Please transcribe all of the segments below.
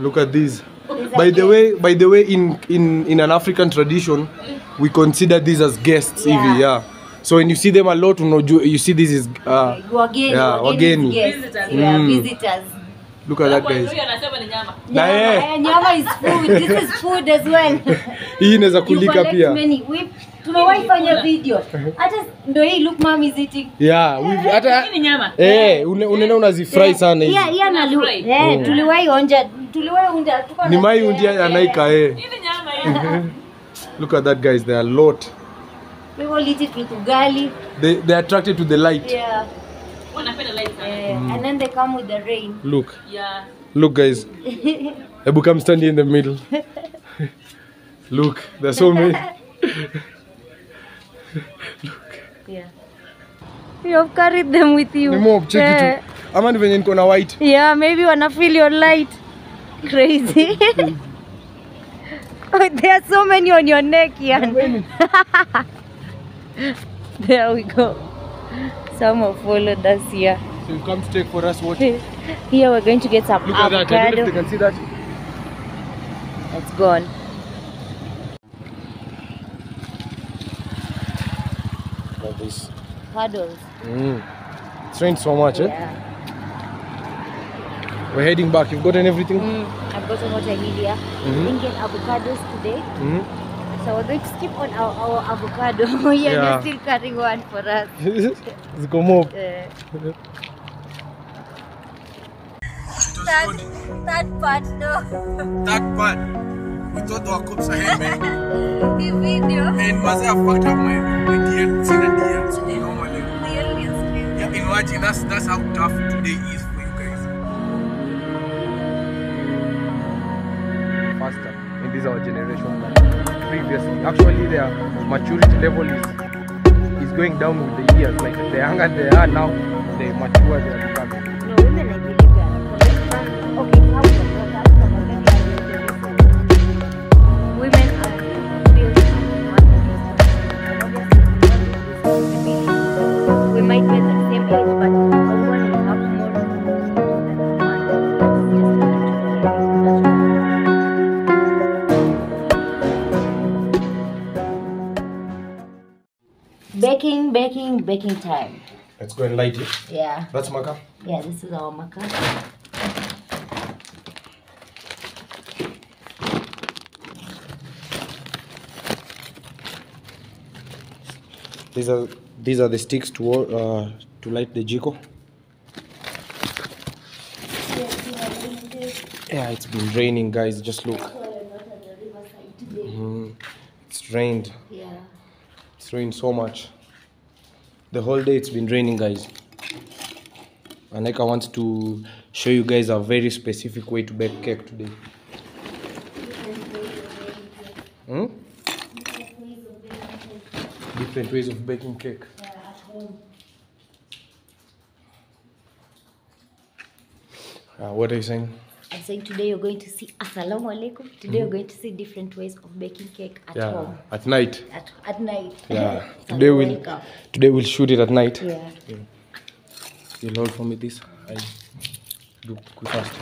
Look at this. These By the way, by the way, in in in an African tradition, we consider these as guests. Yeah. Hivi, yeah. So when you see them a lot, unajua- you see this is. Uh, Wageni, Yeah, wageni. Visitors. Yeah, Mm. visitors. look at that guys. Huyu anasema nyama. Na Nyama, yeye. eh, nyama is food. This is food as well. Hii inaweza You kulika collect pia. many. We tumewahi fanya video. Hata ndio hii look mom is eating. Yeah, we've- hata Hii ni nyama. eh unaenda unazifry sana hizi. Yeah, yeah, na lu- Fry. eh, tuliwahi onja, tuliwahi unda. tuko Ni mai undia anaika eh. Look at that guys, they are a lot. will eat it with ugali. They they are attracted to the light. Yeah. Wanapenda light sana. mm. and then they come with the rain. Look, Yeah. look guys. Ebu come stand in the middle. Look, there's so many. look Yeah. You have carried them with you. Ni mob, check Eh, it. Ama ni venye niko na white. Yeah, maybe wanna feel your light. Crazy. oh, there are so many on your neck, Ian. there we go. Some have followed us here. So you come to take for us what? Here we're going to get some Look at that. I don't know if they can see that. It's gone. Like this. Puddles. Mm. It's rained so much, eh? Yeah. We're heading back. You've gotten everything? Mm, I've gotten what I need here. Mhm. Didn't get avocados today. Mm. So we're going to skip on our, our avocado. yeah, Yeah. they're still carrying one for us. Ziko mob. Uh, that, that part, no. That part. We thought our cops ahead, man. the video. And Mazay have fucked up my, my DL, seen a DL, so normally. Yeah, imagine that's that's how tough today is Our generation previously. Actually, their maturity level is is going down with the years. Like the younger they are now, the mature they are Baking, baking, baking time. Let's go and light it. Yeah, That's Maka. yeah, this is our maca. These are these are the sticks to uh, to light the jiko. Yeah, it's been raining, guys. Just look. Mhm. It's rained. Yeah. It's rained so much. The whole day it's been raining, guys. And like I want to show you guys a very specific way to bake cake today. Hmm? Different ways of baking cake. Uh, what are you saying? I'm saying today you're going to see Assalamu alaikum. Today you're mm-hmm. going to see different ways of baking cake at Yeah, home. at night. At, at night. Yeah. Today we'll today we'll shoot it at night. Yeah. You'll hold for me this. I do quick fast.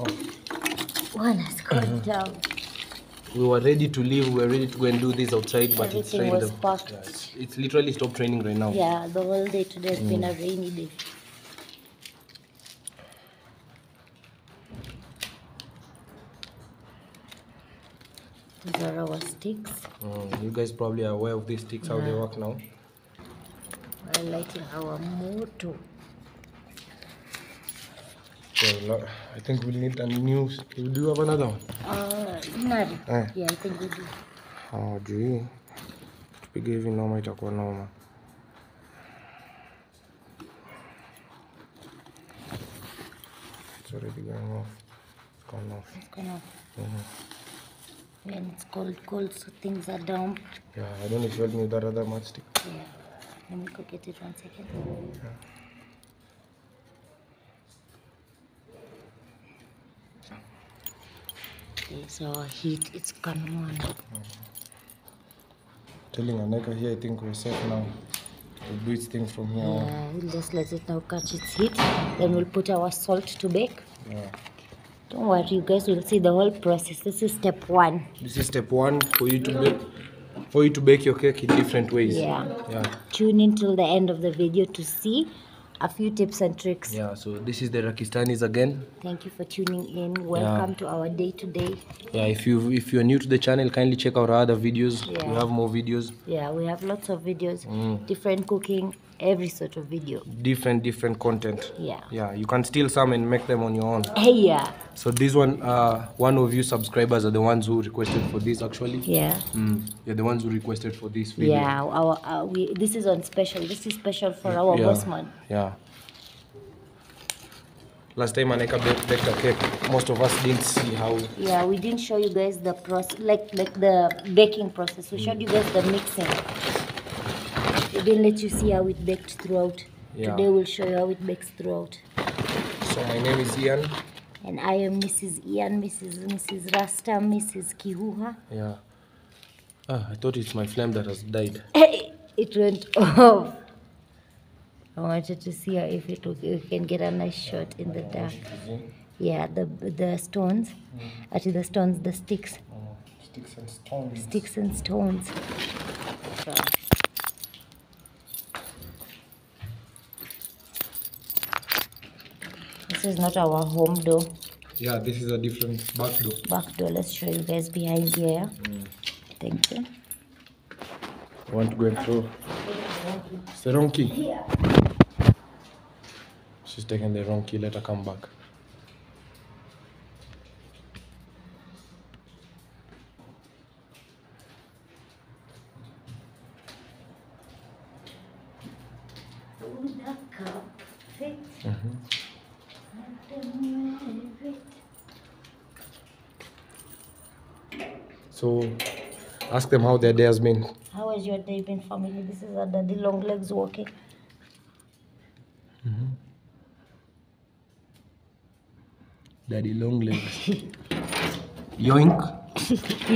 Oh. One has gone mm-hmm. down. We were ready to leave. We were ready to go and do this outside, but it's raining. was packed. Yeah, it's, it's literally stopped raining right now. Yeah, the whole day today has been a rainy day. These are our sticks. Mm, you guys probably are aware of these sticks how they work now. We're lighting our moto. So I think we'll need a new. Do you have another one? Uh, Nari. Eh. Yeah, I think we do. Oh, juu tupige hivi noma, itakuwa noma. It's already going off. It's gone off. It's kind of. When it's cold, cold, so things are damp. Yeah, I don't know if you help me with that other matchstick. Yeah. Let me go get it one second. Okay, so heat it's coming on. telling Aneka here, I think we're safe now. We'll do its thing from here on. Yeah, we'll just let it now catch its heat. Then we'll put our salt to bake. Yeah. Don't worry, you guys will see the whole process. This is step one. This is step one for you to bake for you to bake your cake in different ways. Yeah. Yeah. Tune in till the end of the video to see a few tips and tricks. Yeah. So this is the Rakistanis again. Thank you for tuning in. Welcome yeah. to our day to day. Yeah. If you if you're new to the channel, kindly check out our other videos. Yeah. We have more videos, Yeah, we have lots of videos, Mm. different cooking, every sort of video. different different content. Yeah. Yeah. You can steal some and make them on your own. Hey, yeah, So this one, uh, one of you subscribers are the ones who requested for this actually. yeah, Mm. You're the ones who requested for this video. yeah. Our, uh, we this is on special. This is special for our yeah. boss man. Yeah. Last time baked, baked a cake, most of us didn't see how. Yeah, we didn't show you guys the process, like like the baking process. We showed you guys the mixing. We didn't let you see how it baked throughout. Yeah. Today we'll show you how it bakes throughout. So my name is Ian. And I am Mrs. Ian, Mrs. Mrs. Rasta, Mrs. Kihuha. Yeah. Ah, I thought it's my flame that has died. it went off. I wanted to see if it we can get a nice shot in the dark. Yeah, the the stones, actually the stones, the sticks, Oh, sticks and stones. sticks and stones. So, This is not our home door, Yeah, this is a different back door. back door. Let's show you guys behind here. Mm. Thank you. I want to go throw. It's the wrong key. She's taking the wrong key. Let her come back. So, ask them how their day has been. How has your day been, family? This is a daddy long legs walking. Daddy long legs. Yoink.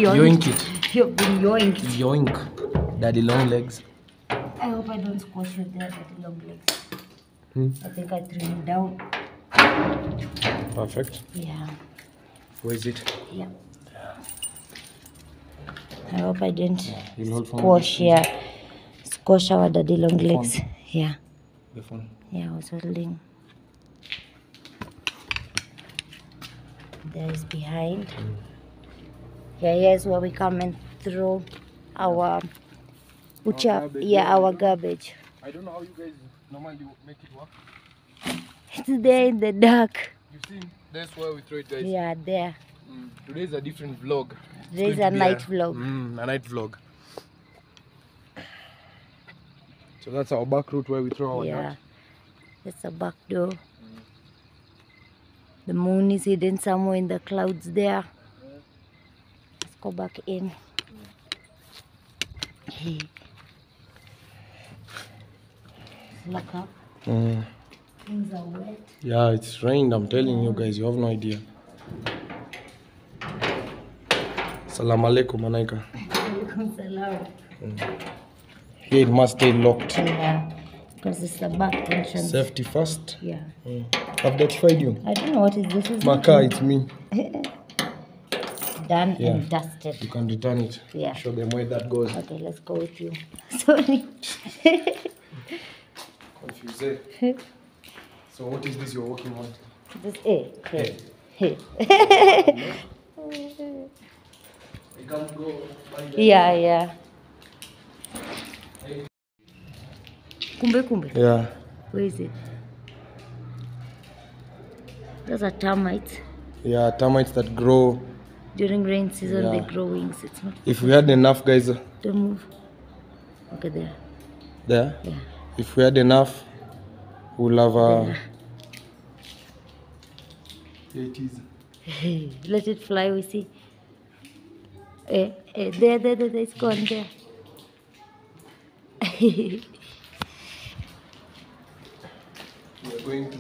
Yoink. Yoink it. You've been yoinked. Yoink. Daddy long legs. I hope I don't squash that daddy long legs. Hmm. I think I threw him down. Perfect. Yeah, Where is it? yeah. I hope I didn't hold squash, yeah. Squash our daddy long legs. Yeah, The phone. yeah, I was holding. There is behind. Yeah, here's where we come and throw our, ucha, garbage, yeah, our garbage. I don't know how you guys normally make it work. It's there in the dark. You see, that's where we throw it, guys. Yeah, there. Mm. Today is a different vlog. It's Today's going to a night vlog. Mm, a night vlog. So that's our back route where we throw our Yeah, nut. that's a back door. The moon is hidden somewhere in the clouds there. Let's go back in. Look up. Mm. Things are wet. Yeah, it's rained. I'm telling you guys, you have no idea. Salam alaikum, Anaika. Here it must stay locked. Yeah, because it's the back entrance. Safety first. Yeah. I've notified you. I don't know what is this. Is Maka, it's me. done Yeah. and dusted. You can return it. Yeah. Show them where that goes. Okay, let's go with you. Sorry. Confused. eh? so what is this you're working on? This hey, hey, hey. I can't go. Yeah, yeah. Kumbe kumbe. Yeah. Where is it? Those are termites. Yeah, termites that grow. During rain season, Yeah. they grow wings. It's not. If we had enough, guys, uh, Don't move. Okay, there. there. Yeah. If we had enough, we'll have a. Here it is. Let it fly. We see. Eh, eh, there, there, there, there. It's there. We are going to.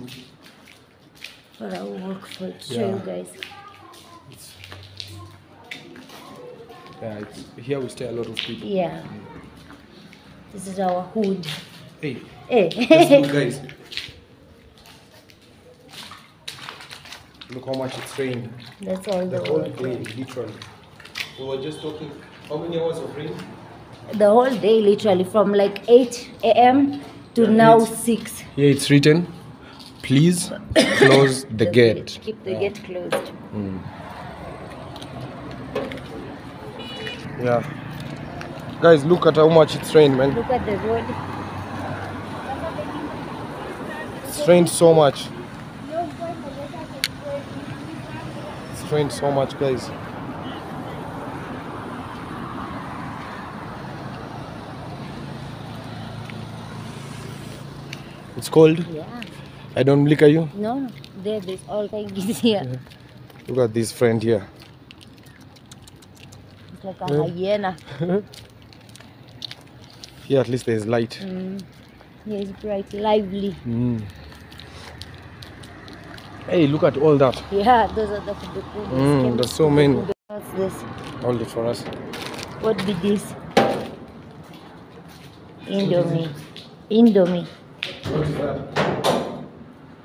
for our walk for show Yeah. you guys. Yeah, it's, here we stay a lot of people. Yeah. This is our hood. Hey, Hey. let's look, guys. Look how much it's rained. That's all the The whole day, literally. We were just talking. How many hours of rain? The whole day, literally, from like 8 a.m. to Yeah, now 6. Here it's written. Please close the The gate. Keep the gate closed. Hmm. Yeah. Guys, look at how much it's rained, man. Look at the road. It's rained so much. It's rained so much, guys. It's cold. Yeah. I don't blink at you. No, no. There, there's all things here. Look at this friend here. It's like a hyena. Here at least there's light. Mm. Yeah, it's bright, lively. Mm. Hey, look at all that. Yeah, those are the the food. Mm, there's so many. What's this? Hold it for us. What be this? Indomie. Indomie. What is that?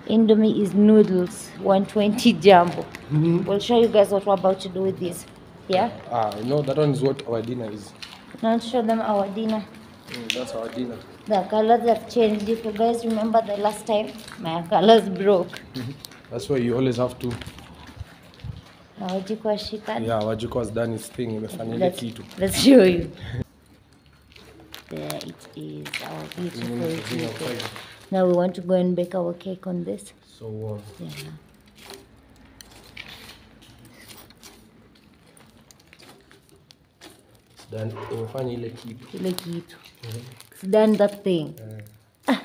Indomie is noodles, 120 jumbo. Mhm. We'll show you guys what we're about to do with this. Yeah? Ah, no, that one is what our dinner is. Now show them our dinner. Mm, that's our dinner. The colors have changed. If you guys remember the last time, my colors broke. That's why you always have to. Now jiko shika. Yeah, Wajiko has done his thing. Imefanya ile Let's, kitu. let's show you. There it is, our Mm, beautiful cake. Now we want to go and bake our cake on this. So warm. Yeah. It's done. Imefanya ile kitu. Kile kitu. It's done that thing. Eh.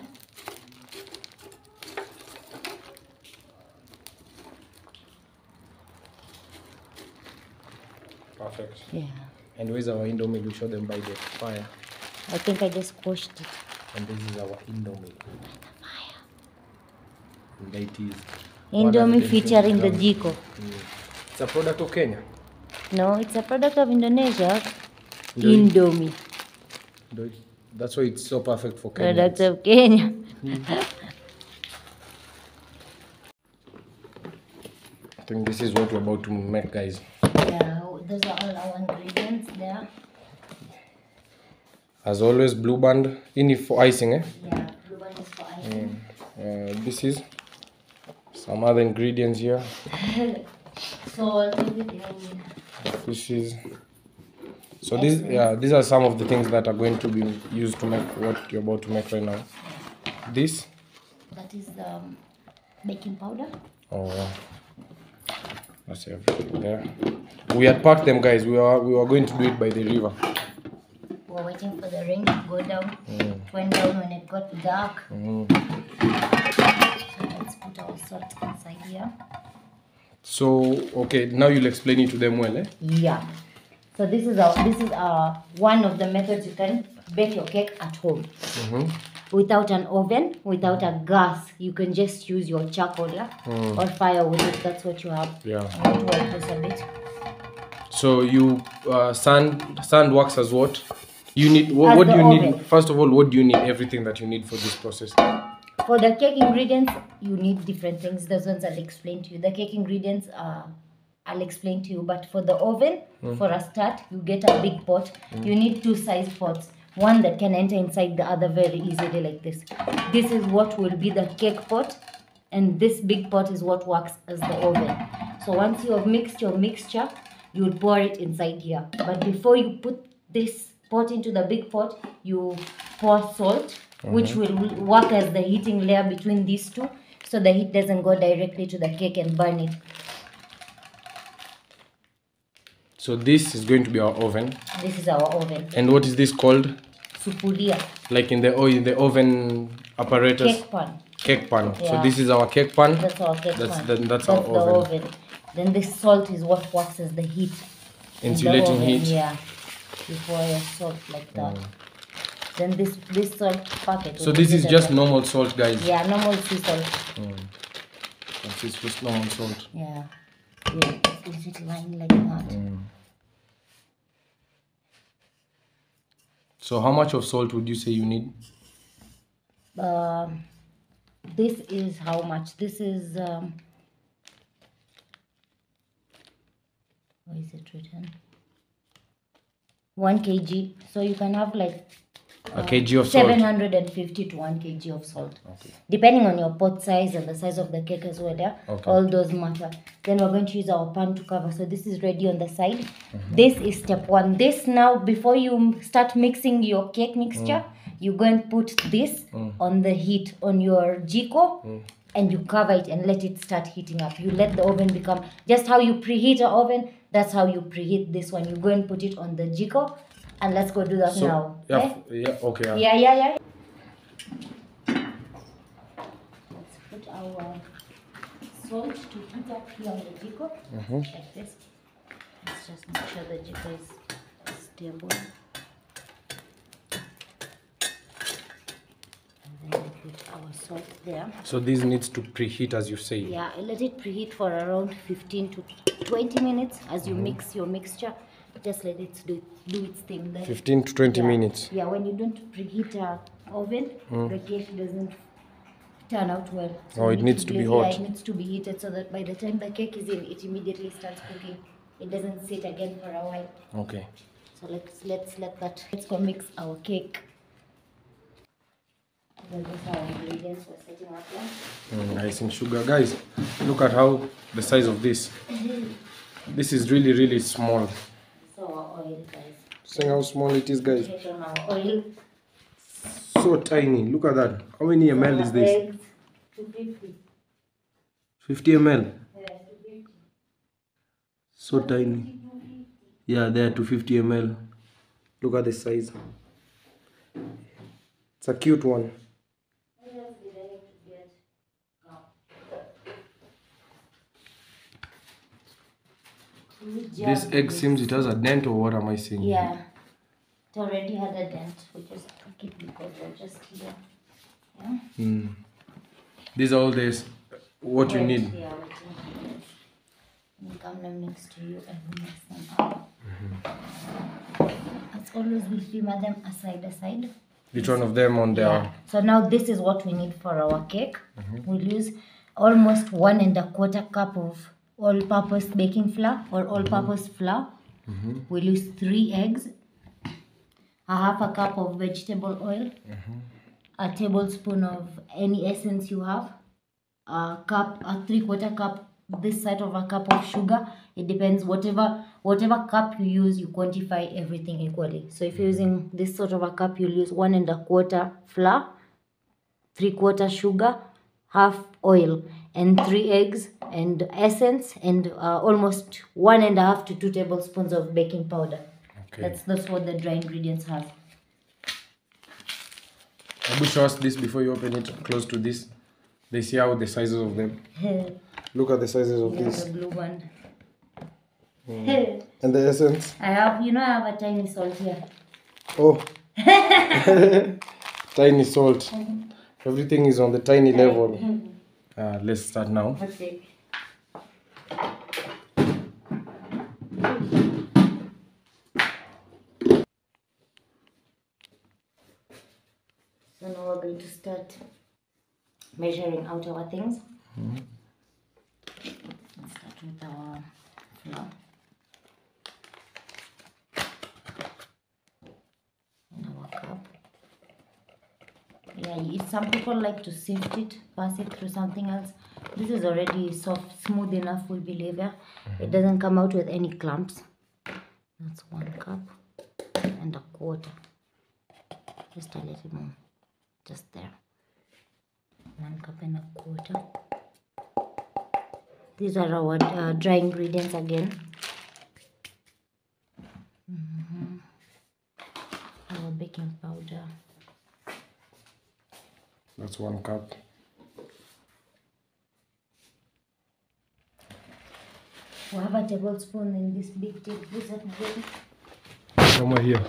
Perfect. Yeah. And where's our indomie? We show them by the fire. I think I just squashed it. And this is our indomie. And it is. 120 Indomie featuring the jiko. Mm. It's a product of Kenya. No, it's a product of Indonesia. Indomie. Indomie. That's why it's so perfect for Kenya. Product of Kenya. Mm. I think this is what we're about to make, guys. Yeah, those are all our ingredients there. As always, blue band. In for icing, eh? Yeah, blue band is for icing. Uh, this is some other ingredients here. Salt, everything This is so these yeah these are some of the things that are going to be used to make what you're about to make right now. This That is um, baking powder. oh that's everything there. We had packed them, guys. We are we were going to do it by the river. We're waiting for the rain to go down. It went down when it got dark. Mm. So let's put our salt inside here. So okay, now you'll explain it to them well, eh? Yeah. So this is our this is our one of the methods you can bake your cake at home. Mm-hmm. Without an oven, without a gas, you can just use your charcoal yeah? or firewood if that's what you have. Yeah. I'm going to wipe this a bit. So you uh, sand sand works as what? You need what, what do you oven. need? First of all, what do you need? Everything that you need for this process. For the cake ingredients, you need different things. Those ones I'll explain to you. The cake ingredients, uh, I'll explain to you. But for the oven, for a start, you get a big pot. You need two size pots. One that can enter inside the other very easily, like this. This is what will be the cake pot, and this big pot is what works as the oven. So once you have mixed your mixture, you'll pour it inside here. But before you put this pot into the big pot, you pour salt, which mm-hmm. will work as the heating layer between these two, so the heat doesn't go directly to the cake and burn it. So this is going to be our oven. This is our oven. And what is this called? Sufuria, Like in the in the oven apparatus cake pan. cake pan. So this is our cake pan. That's our cake That's pan. the- that's our the oven. Then this salt is what works as the heat. in the Insulating oven, heat. Yeah. Pour your salt like that. Then this this salt packet. So this is just normal salt, guys. Yeah, normal sea salt. This is just normal salt. Yeah. Yeah. Is it lying like that? Mm. So how much of salt would you say you need? Um, this is how much? This is um, where is it written? One kg. So you can have like A kg of salt. 750 to 1 kg of salt. Okay. Depending on your pot size and the size of the cake as well, yeah? Okay. All those matter. Then we're going to use our pan to cover. So this is ready on the side. Mm-hmm. This is step one. This now, before you start mixing your cake mixture, mm. you go and put this mm. on the heat on your jiko mm. and you cover it and let it start heating up. You let the oven become just how you preheat an oven, that's how you preheat this one. You go and put it on the jiko and let's go do that So now. yeah, okay? f- yeah, okay. yeah. Yeah, yeah, yeah. Let's put our salt to heat up here on the jiko. Mm-hmm. Like this. Let's just make sure the jiko is stable. And then we put our salt there. So this needs to preheat as you say. Yeah, let it preheat for around 15 to 20 minutes as you mix your mixture. Just let it do, do its thing. Then 15 to 20 yeah. minutes. Yeah, when you don't preheat a oven, the cake doesn't turn out well. Hmm. Oh, it needs to be hot. yeah, it needs to be heated so that by the time the cake is in, it immediately starts cooking. It doesn't sit again for a while. Okay. So let's let's let that. Let's go mix our cake. Then these are our ingredients we're setting up here. Mm, icing sugar. Guys, look at how the size of this. This is really, really small. So oil, guys. See how small it is, guys. Put on our oil. So tiny. Look at that. How many ml is this? 250. 50 ml. Yeah, 250. So tiny. Yeah, there 250 ml. Look at the size. It's a cute one. What else did I need to get? Oh. Two This egg seems it has a dent or what am I saying? Yeah, it already had a dent. We just took it because we're just here. Yeah. Mm. These are all this. What you need. Yeah, wait. Come down next to you and we mix them up. As always, we'll film them aside aside. Each one of them on their. Yeah. So now this is what we need for our cake. We'll use almost one and a quarter cup of all-purpose baking flour or all-purpose mm-hmm. flour. Mm-hmm. We'll use three eggs, a half a cup of vegetable oil, mm-hmm. a tablespoon of any essence you have, a cup, a three-quarter cup, this side of a cup of sugar. It depends. Whatever whatever cup you use, you quantify everything equally. So if you're using this sort of a cup, you'll use one and a quarter flour, three quarter sugar, half oil, and three eggs and essence, and uh, almost one and a half to two tablespoons of baking powder. Okay. That's that's what the dry ingredients have. Abu, show us this before you open it close to this. They see how the sizes of them. Look at the sizes of Here's this. the blue one. And the essence. I have, you know, I have a tiny salt here. Oh. tiny salt. Everything is on the tiny level. Uh, let's start now. Okay. So now we're going to start measuring out our things. Mm-hmm. Let's start with our flour. And our cup. Yeah, you- some people like to sift it, pass it through something else. This is already soft, smooth enough, we believe. Yeah, it doesn't come out with any clumps. That's one cup and a quarter. Just a little more, just there. One cup and a quarter. These are our uh, dry ingredients again. Mhm. Our baking powder. That's one cup. We have a tablespoon in this big. This. Somewhere here.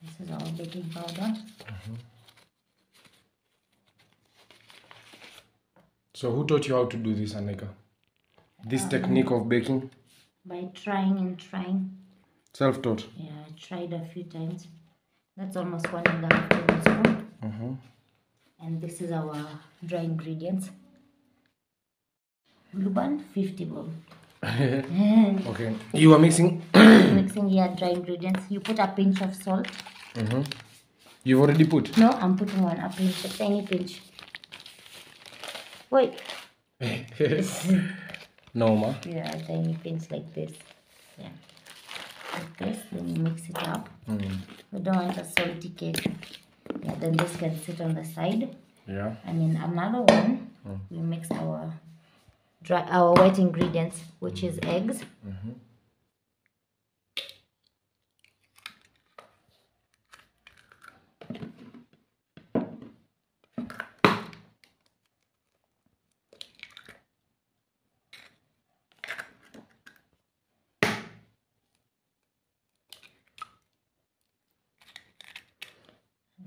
This is our baking powder. Mm-hmm. So who taught you how to do this, Anika? This technique of baking? By trying and trying. Self-taught. Yeah, I tried a few times. That's almost one and a half tablespoon. Mm-hmm. And this is our dry ingredients. Blue band, 50 bob. Okay. You are mixing. Mixing here dry ingredients. You put a pinch of salt. mm-hmm. You've already put. No, I'm putting one, a pinch, a tiny pinch. Wait. no, ma. Yeah, a tiny pinch like this. Yeah. Like this, then you mix it up. Mm. We don't want a salty cake. Yeah, then this can sit on the side. Yeah. And in another one, we mix our dry our wet ingredients, which is eggs.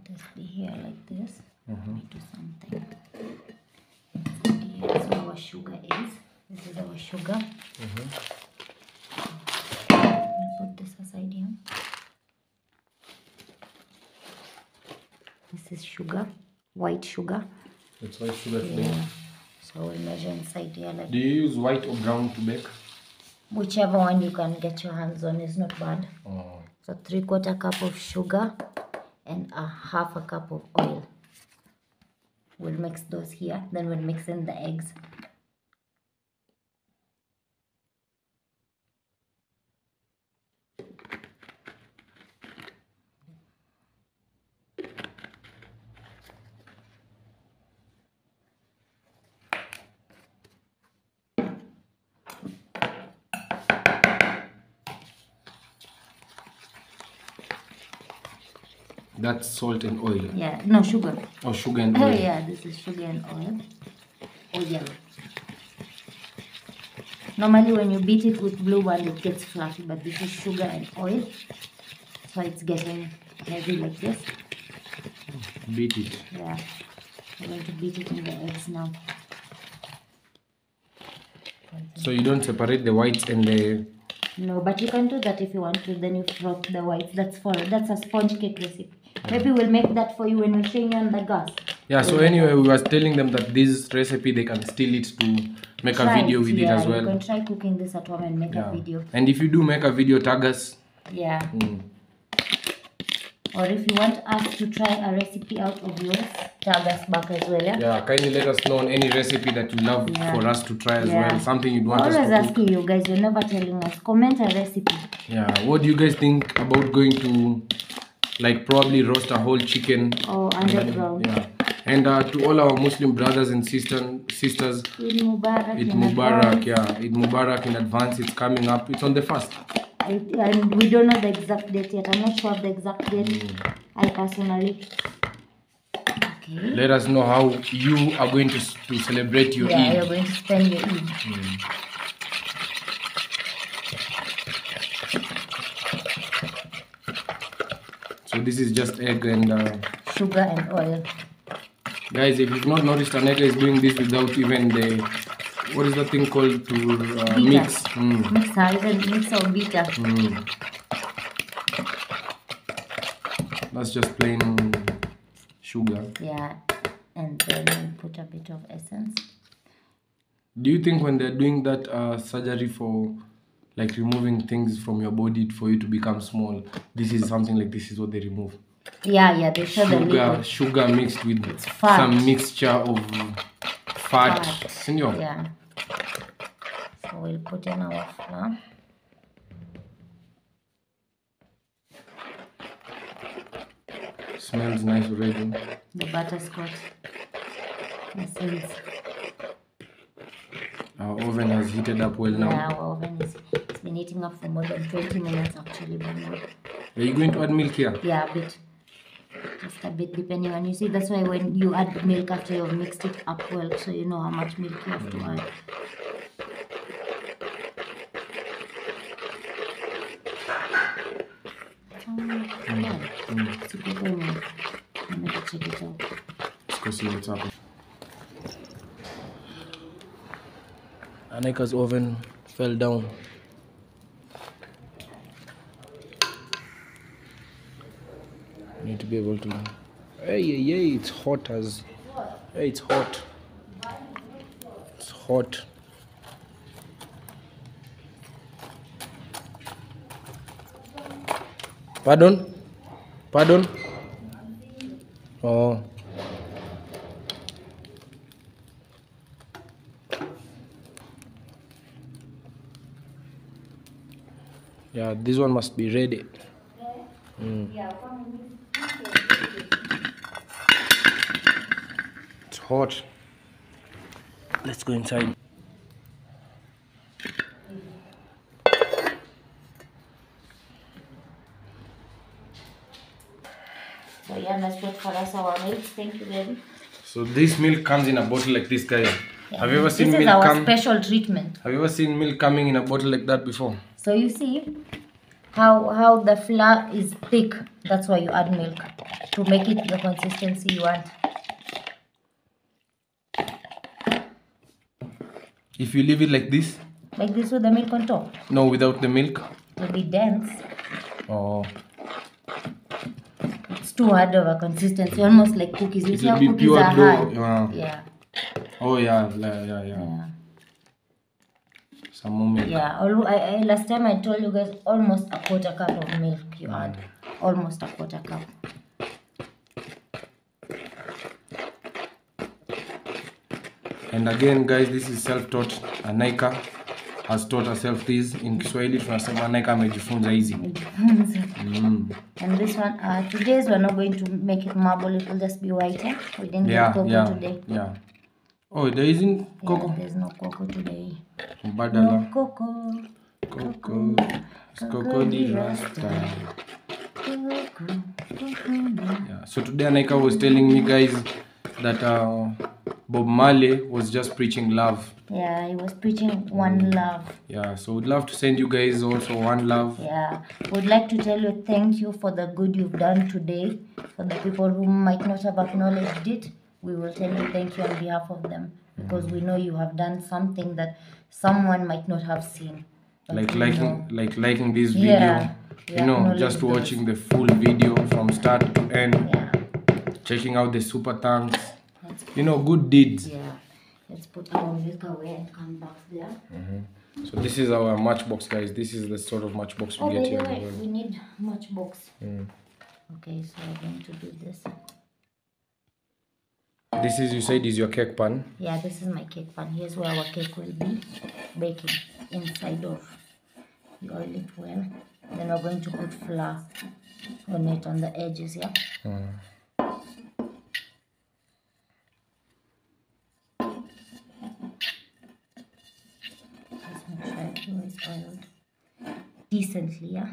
Just be here like this. Let me do something. Here's where our sugar is. This is our sugar. We'll put this aside here. This is sugar, white sugar. It's white sugar Yeah. So we'll measure inside here like Do you use white or brown to bake? whichever one you can get your hands on is not bad. Oh. So three quarter cup of sugar and a half a cup of oil. We'll mix those here. Then we'll mix in the eggs. That's salt and oil. Yeah, no sugar. Or sugar and oil. Oh yeah, this is sugar and oil. Oil. Normally when you beat it with blue one, it gets fluffy, but this is sugar and oil. So it's getting heavy like this. Beat it. Yeah. I'm going to beat it in the eggs now. So you don't separate the whites and the. No, but you can do that if you want to. Then you froth the whites. That's for that's a sponge cake recipe. Maybe we'll make that for you when we're showing you on the gas. Yeah. So anyway, we was telling them that this recipe they can steal it to make a Try video with yeah, it as well. You can try cooking this at home and make Yeah. a video. And if you do make a video, tag us. Yeah. Mm. Or if you want us to try a recipe out of yours, tag us back as well. Yeah. Yeah, kindly let us know on any recipe that you love Yeah. for us to try as well. Something you'd want Always us to asking you guys, you're never telling us. Comment a recipe. Yeah. What do you guys think about going to, like, probably roast a whole chicken? or underground. Yeah. And uh, to all our Muslim brothers and sister, sisters, Eid Mubarak. Eid in Mubarak. advance. Yeah, Eid Mubarak in advance. It's coming up. It's on the first. It- and we don't know the exact date yet. I'm not sure of the exact date. Mm. I personally. Okay. Let us know how you are going to, to celebrate your Yeah, Eid. you're going to spend your Eid. So this is just egg and uh, Sugar and oil. guys, if you've not noticed, aneta is doing this without even the what is the thing called to uh, mix. Mm. Mixer, even mixer or beater. Mm. That's just plain sugar. Yeah. And then put a bit of essence. Do you think when they're doing that uh, surgery for like removing things from your body for you to become small, this is something like this is what they remove? Yeah, yeah, they show the Sugar, liquid. sugar mixed with fat. some mixture of fat. Fat. Senor. Yeah. So we'll put in our flour. Smells nice already. The butterscotch. Our oven has heated up well now. Yeah, our oven is been heating up for more than 20 minutes actually. But no. Are you going to add milk here? Yeah, a bit. Just a bit depending on you see that's why when you add milk after you've mixed it up well so you know how much milk you have to add. Um, yeah. It's a good one. Let me check it out. Let's go see what's happening. Anika's oven fell down. Need to be able to. Hey, hey, hey! It's hot as. Hey, it's hot. It's hot. Pardon? Pardon? Oh. Yeah, this one must be ready. Mm. It's hot. Let's go inside. So yeah, let's wait for us our milk. Thank you, baby. So this milk comes in a bottle like this, guys. Have you ever seen This seen is our special treatment. Have you ever seen milk coming in a bottle like that before? So you see how how the flour is thick. That's why you add milk to make it the consistency you want. If you leave it like this, Like this with the milk on top. no, without the milk. It will be dense. Oh, It's too hard of a consistency, almost like cookies. You see how be cookies pure are hard. yeah. Yeah, oh yeah, yeah, yeah, yeah. yeah. Some more milk. Yeah, I, I, last time I told you guys almost a quarter cup of milk you add. Almost a quarter cup. And again, guys, this is self-taught. Anaika has taught herself this. In Kiswahili tunasema Anaika amejifunza hizi. Mm. And this one, uh, today's we're not going to make it marble, it will just be white. Eh? We didn't Yeah, get cocoa yeah, today. yeah. Oh, there isn't cocoa. Yeah, there's no cocoa today. Badala. No cocoa. Cocoa. It's cocoa di rasta. Yeah. So today Anaika was telling me, guys, that uh, Bob Marley was just preaching love. Yeah, he was preaching one love. Yeah. So we'd love to send you guys also one love. Yeah, would like to tell you thank you for the good you've done today. For the people who might not have acknowledged it, we will tell you thank you on behalf of them because we know you have done something that someone might not have seen. Like liking know. like liking this video Yeah, you yeah, know just those. watching the full video from start to end Yeah, checking out the super thanks you know good deeds yeah. Let's put our milk away and come back there. so this is our matchbox guys this is the sort of matchbox we Oh, get here the in the way, we need matchbox. Mm. Okay, so I'm going to do this. This is you said is your cake pan Yeah, this is my cake pan. Here's where our cake will be baking inside of. You oil it well. Then we're going to put flour on it on the edges, yeah. Mm. Just make sure everything oiled decently, yeah.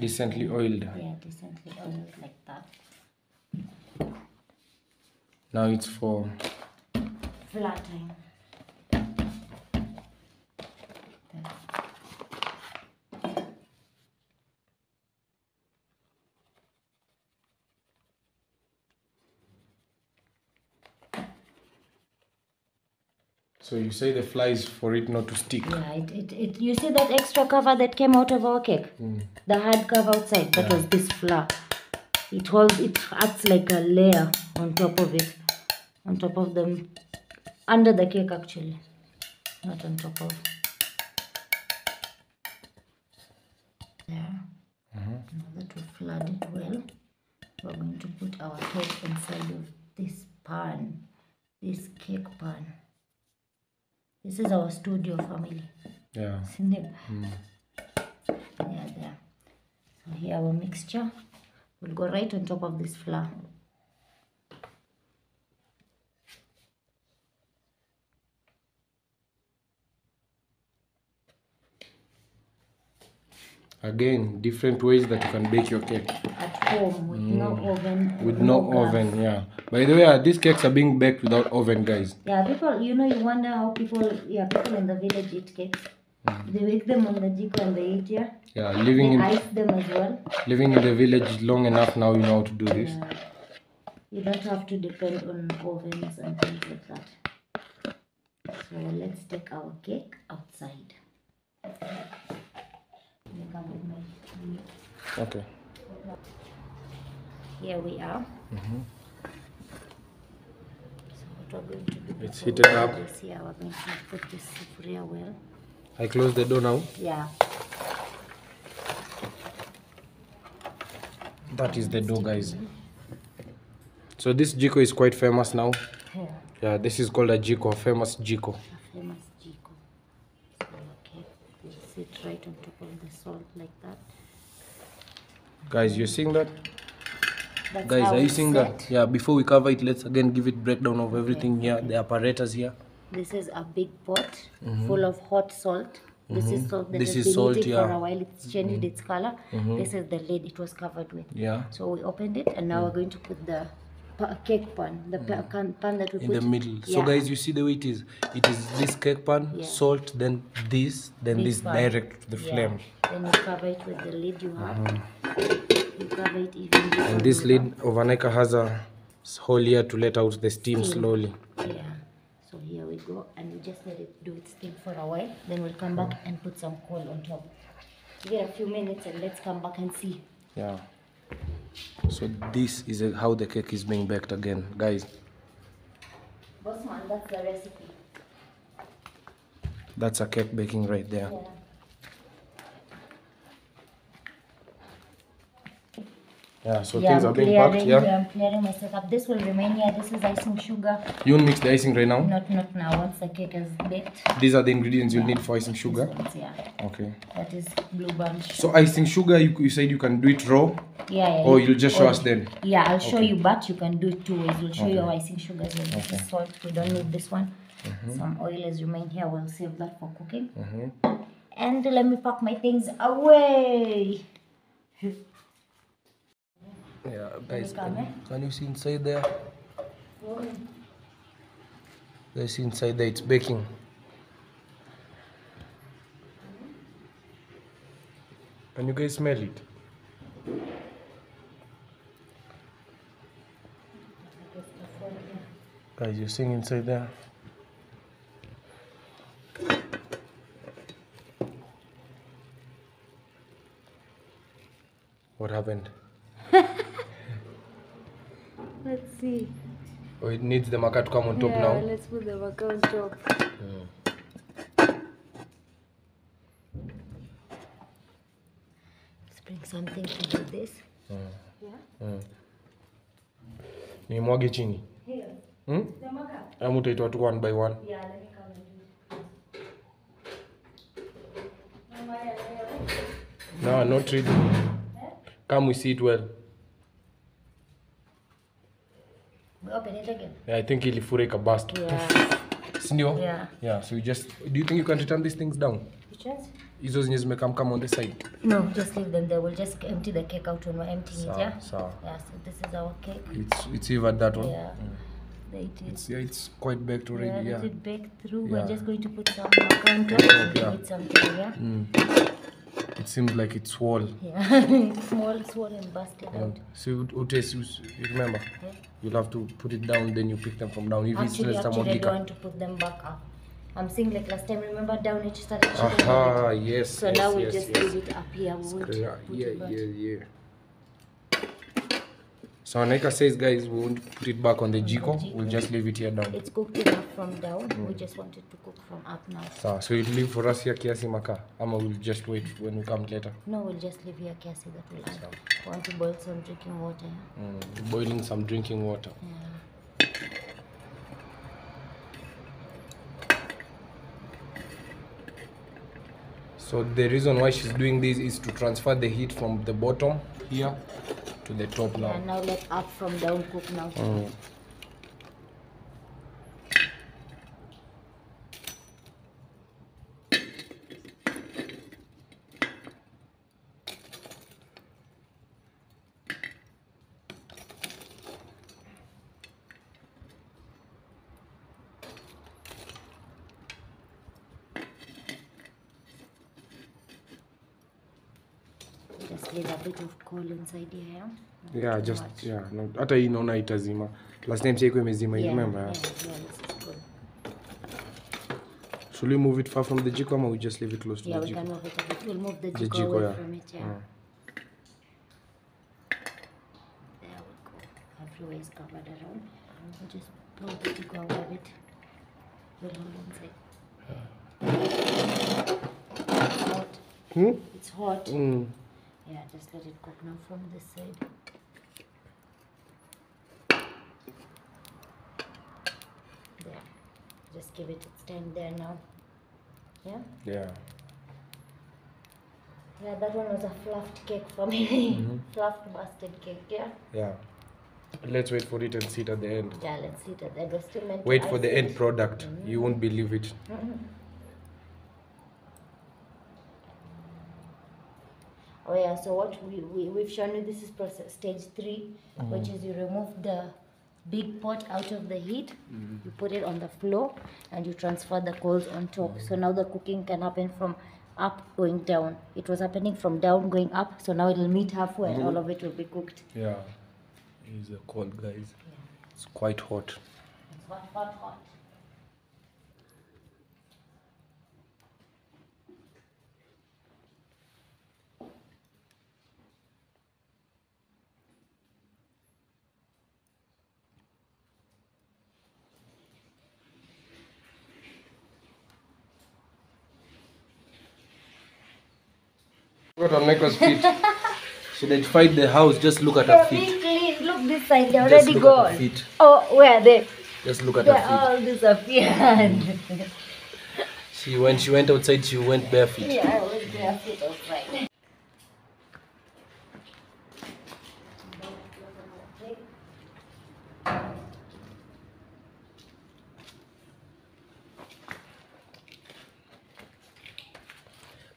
decently oiled Yeah, decently oiled like that. Now it's for time. so you say the flies for it not to stick Yeah, it, it, it you see that extra cover that came out of our cake? Hmm. The hard cover outside, that was this flour. It holds it acts like a layer on top of it. On top of them under the cake actually. Not on top of. There. Now that we flood it well, we're going to put our cake inside of this pan. This cake pan. This is our studio family. yeah Isn't? Mm. Yeah, there. So here our mixture will go right on top of this flour. again different ways that you can bake your cake At home with no oven. with no oven yeah by the way uh, these cakes are being baked without oven guys Yeah, people, you know, you wonder how people, yeah, people in the village eat cakes. They bake them on the jiko and they eat, yeah. yeah They living in ice them as well. living in the village long enough now you know how to do this Yeah. You don't have to depend on ovens and things like that. So let's take our cake outside. Let me come with my- Okay. Here we are. Mm-hmm. So what we're going to do It's heated up. This here, we're going to put this sufuria well. I close the door now. Yeah. That is the door, guys. So this jiko is quite famous now. Here, Yeah, this is called a jiko, a famous jiko. a famous jiko. So okay, sit right on top of the salt like that. Guys, you seeing that? That's Guys, are you seeing that? Yeah, before we cover it, let's again give it breakdown of everything here, the apparatus here. This is a big pot mm-hmm. full of hot salt. This is mm-hmm. salt that This has is been salt, eating for a while. It's changed mm-hmm. its color. This is the lid it was covered with. Yeah. So we opened it, and now we're mm. going to put the cake pan, the pa- mm. can- pan that we In put in the middle. So guys, you see the way it is. It is this cake pan, Yeah. salt, then this, then This this direct to the Yeah. flame. Then you cover it with the lid you have. You cover it even. And this lid of Aneka has a hole here to let out the steam Steam. slowly. Yeah. So here we go, and we just let it do its thing for a while. Then we'll come back and put some coal on top. Give it a few minutes, and let's come back and see. Yeah. So this is uh, how the cake is being baked again, guys. Bossman, that's the recipe. That's a cake baking right there. Yeah. Yeah. So yeah, things are being packed. Yeah. I'm clearing my setup. This will remain here. This is icing sugar. You will mix the icing right now. Not not now. Once the cake is baked. These are the ingredients you'll need for icing sugar. One's, yeah. Okay. That is blue band. So icing sugar, you, you said you can do it raw, Yeah, yeah. or you- you'll just show or- us then. Yeah, I'll show you, but you can do it two ways. We'll show you how icing sugar as well. This is salt. We don't need this one. Some oil is remain here. We'll save that for cooking. Mhm. And let me pack my things away. Yeah, guys, can, can you see inside there? Guys, see inside there, it's baking. Can you guys smell it? Guys, you're seeing inside there? What happened? Let's see. Oh, it needs the maca to come on top yeah, now. let's put the maca on top. Let's bring something to do this. Yeah. Nimwage chini. Here. Hmm? The maca. Ama utaitwa tu one by one. Yeah, let me come and do it. No, not really. Come we see it well. Yeah, I think ilifura ikabust. Yeah. Sindio? Yeah. Yeah, so you just do you think you can return these things down? Which ones? Hizo zenye zimekam come on the side. No, just leave them there. We'll just empty the cake out when we're emptying it, yeah? sawa. Yeah, so this is our cake. It's it's even that one. Yeah. There it. It's yeah, it's quite baked already, let yeah. it bake through. Yeah. We're just going to put some on top. Give yeah. it something, yeah? Mm. It seems like it's swole. Yeah. it's small, swollen basket Yeah. out. So you, you, you remember? Yeah. You'll have to put it down, then you pick them from down. If it's Actually, a actually, I don't want to put them back up. I'm saying like last time, remember down it started Aha, yes. So yes, now we yes, just yes. leave it up here. We won't Yeah, yeah, yeah, yeah. So Aneka says, guys, we won't put it back on the jiko. jiko. We'll just leave it here down. It's cooked enough from down. Mm. We just wanted to cook from up now. So, so you'll leave for us here kiasi maka, ama we'll just wait when we come later. No, we'll just leave here kiasi that we'll add. Want to boil some drinking water. Mm, boiling some drinking water. Yeah. So the reason why she's doing this is to transfer the heat from the bottom here to the top Yeah, now. now let up from down cook now. Mm. Just leave a bit of coal inside here. Not Yeah, too just much. yeah. No, hata hii naona itazima. Last time chaiko imezima, Yeah, remember? yeah, Yeah. yeah, this is good. Should we move it far from the jiko or we just leave it close to Yeah, the we can move it a bit. We'll move the The jiko jiko, away yeah. from it. Yeah. Mm. There we go. Everywhere is covered around. We'll just blow the jiko away a bit. We'll hold on side. It's hot. Hmm? It's hot. Mm. Yeah, just let it cook now from this side. There. Just give it its time there now. Yeah? Yeah. Yeah, that one was a fluffed cake for me. Mm-hmm. fluffed busted cake, yeah? Yeah. Let's wait for it and see it at the end. Yeah, let's see that. That was still meant Wait for the end product. You mm-hmm. won't believe it. Mm-hmm. Oh yeah, so what we, we, we've shown you this is process stage 3 which mm-hmm. is you remove the big pot out of the heat, mm-hmm. you put it on the floor and you transfer the coals on top. So mm-hmm. now the cooking can happen from up going down. It was happening from down going up, so now it'll meet halfway and all of it will be cooked. Yeah. It's a cold, guys. It's quite hot. It's hot, hot, hot. Look at Neko's feet. she identified the house. Just look at her feet. clean. Look this side, they're Just already look at her gone. feet. Oh, where are they? Just look at They're her all disappeared. feet. She when she went outside, she went barefoot. yeah, I was barefoot outside.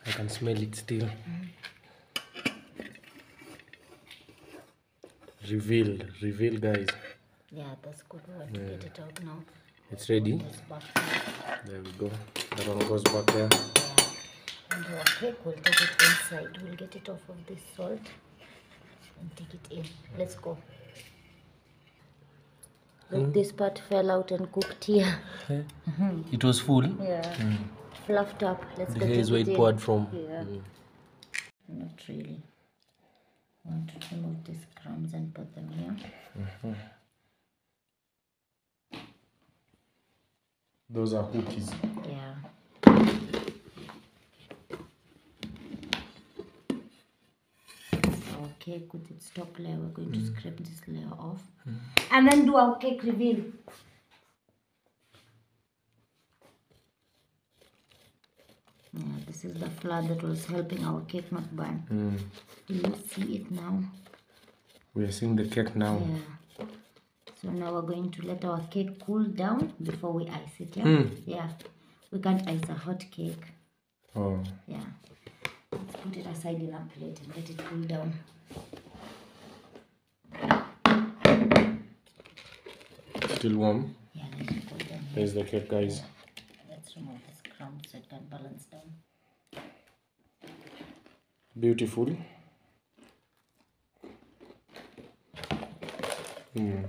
I can smell it still. Mm. Reveal, reveal, guys. Yeah, that's good. We want to get it out now. It's ready. It's back here. There we go. That one goes back there. Yeah. And our cake, we'll take it inside. We'll get it off of this salt and take it in. Let's go. Look, hmm? this part fell out and cooked here. Mm-hmm. It was full. Yeah. Hmm. Fluffed up. Let's The go hair take is where it it poured from. Yeah. Hmm. Not really. Want to remove these crumbs and put them here. Mm-hmm. Those are cookies. Yeah. Our cake with its top layer, we're going to mm. scrape this layer off. Mm. And then do our cake reveal. Yeah, this is the flour that was helping our cake not burn. Mm. Do you see it now? We are seeing the cake now. Yeah. So now we're going to let our cake cool down before we ice it. Yeah. Mm. Yeah. We can't ice a hot cake. Oh, Yeah. Let's put it aside in a plate and let it cool down. still warm. Yeah, let it cool down. There's the cake, guys. Let's remove this crumb so it can balance down. Beautiful. Mm.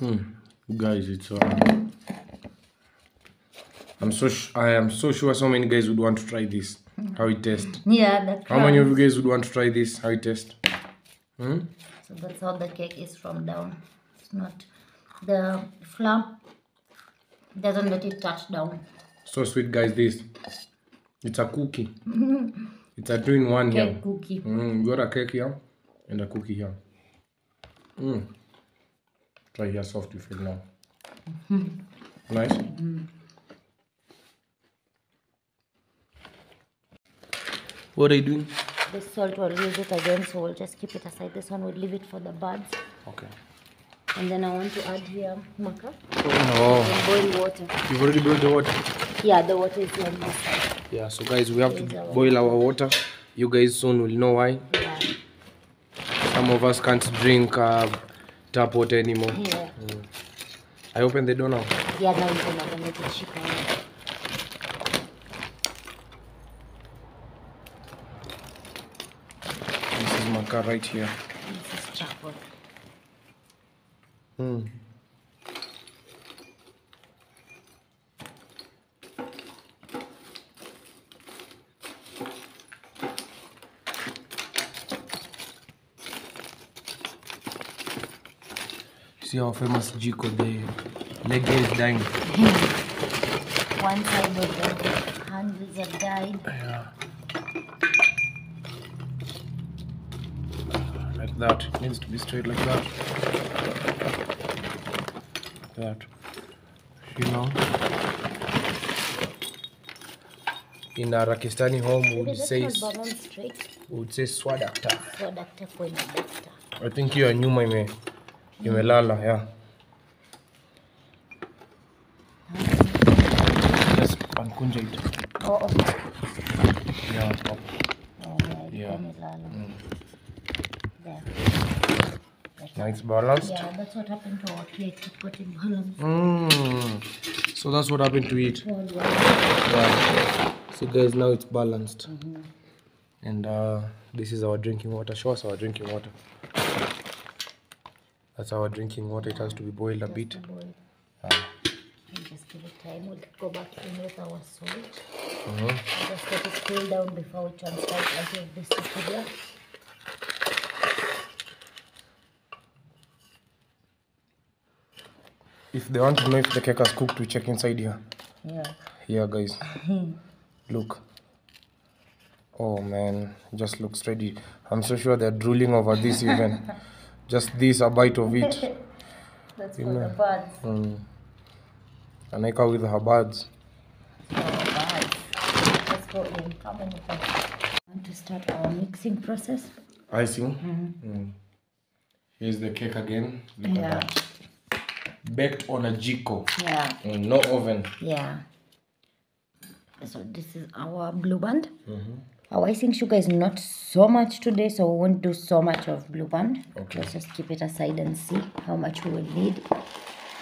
Mm. Guys, it's uh, I'm so sh- I am so sure so many guys would want to try this. How it tastes. Yeah, the How many of you guys would want to try this? How it tastes? Hmm? So that's how the cake is from down. It's not the flour doesn't let it touch down. So sweet, guys. This it's a cookie. it's a two in one here. Cookie. Mm, you got a cake here and a cookie here. Mm. Try here soft you feel now. Nice. What are you doing? This salt we'll use it again, so we'll just keep it aside. This one we'll leave it for the buds. Okay. And then I want to add here maca Oh, and boil water. you've already boiled the water. Yeah, the water is on this side. Yeah. So guys, we have to Boil our boil our water. You guys soon will know why. Yeah. Some of us can't drink uh, tap water anymore. Yeah. I open the door now. Yeah, now you can open it and shake it. This is maca right here. This is chocolate. Mm. See our famous Jiko, the leg is dying. One side of the are died. Yeah. That. It needs to be straight like that. That. You know. In a Rakistani home, we would say we would say swadakta. Doctor kwenye doctor. I think hiyo ya nyuma ime imelala, yeah. Just unkunja it. Nice balance. Yeah, that's what happened to our plate. It got in balance. Mm. So that's what happened to it. Yeah. So guys, now it's balanced. And uh, this is our drinking water. Show us our drinking water. That's our drinking water. It has to be boiled a bit. Just give it time. We'll go back in with our salt. Mhm. Just let it cool down before we transfer it of this studio. If they want to know if the cake has cooked, we check inside here. Yeah. Here, guys. Look. Oh man, just looks ready. I'm so sure they're drooling over this even. just this, a bite of it. That's You for know. the birds. Mm. Anaika with her birds. For the birds. Let's go in. Come in with. Want to start our mixing process? Icing. Mm. Here's the cake again. Look Yeah. at that. Baked on a jiko. Yeah. Mm, no oven. Yeah. So this is our blue band. Our icing sugar is not so much today, so we won't do so much of blue band. Okay. Let's just keep it aside and see how much we will need.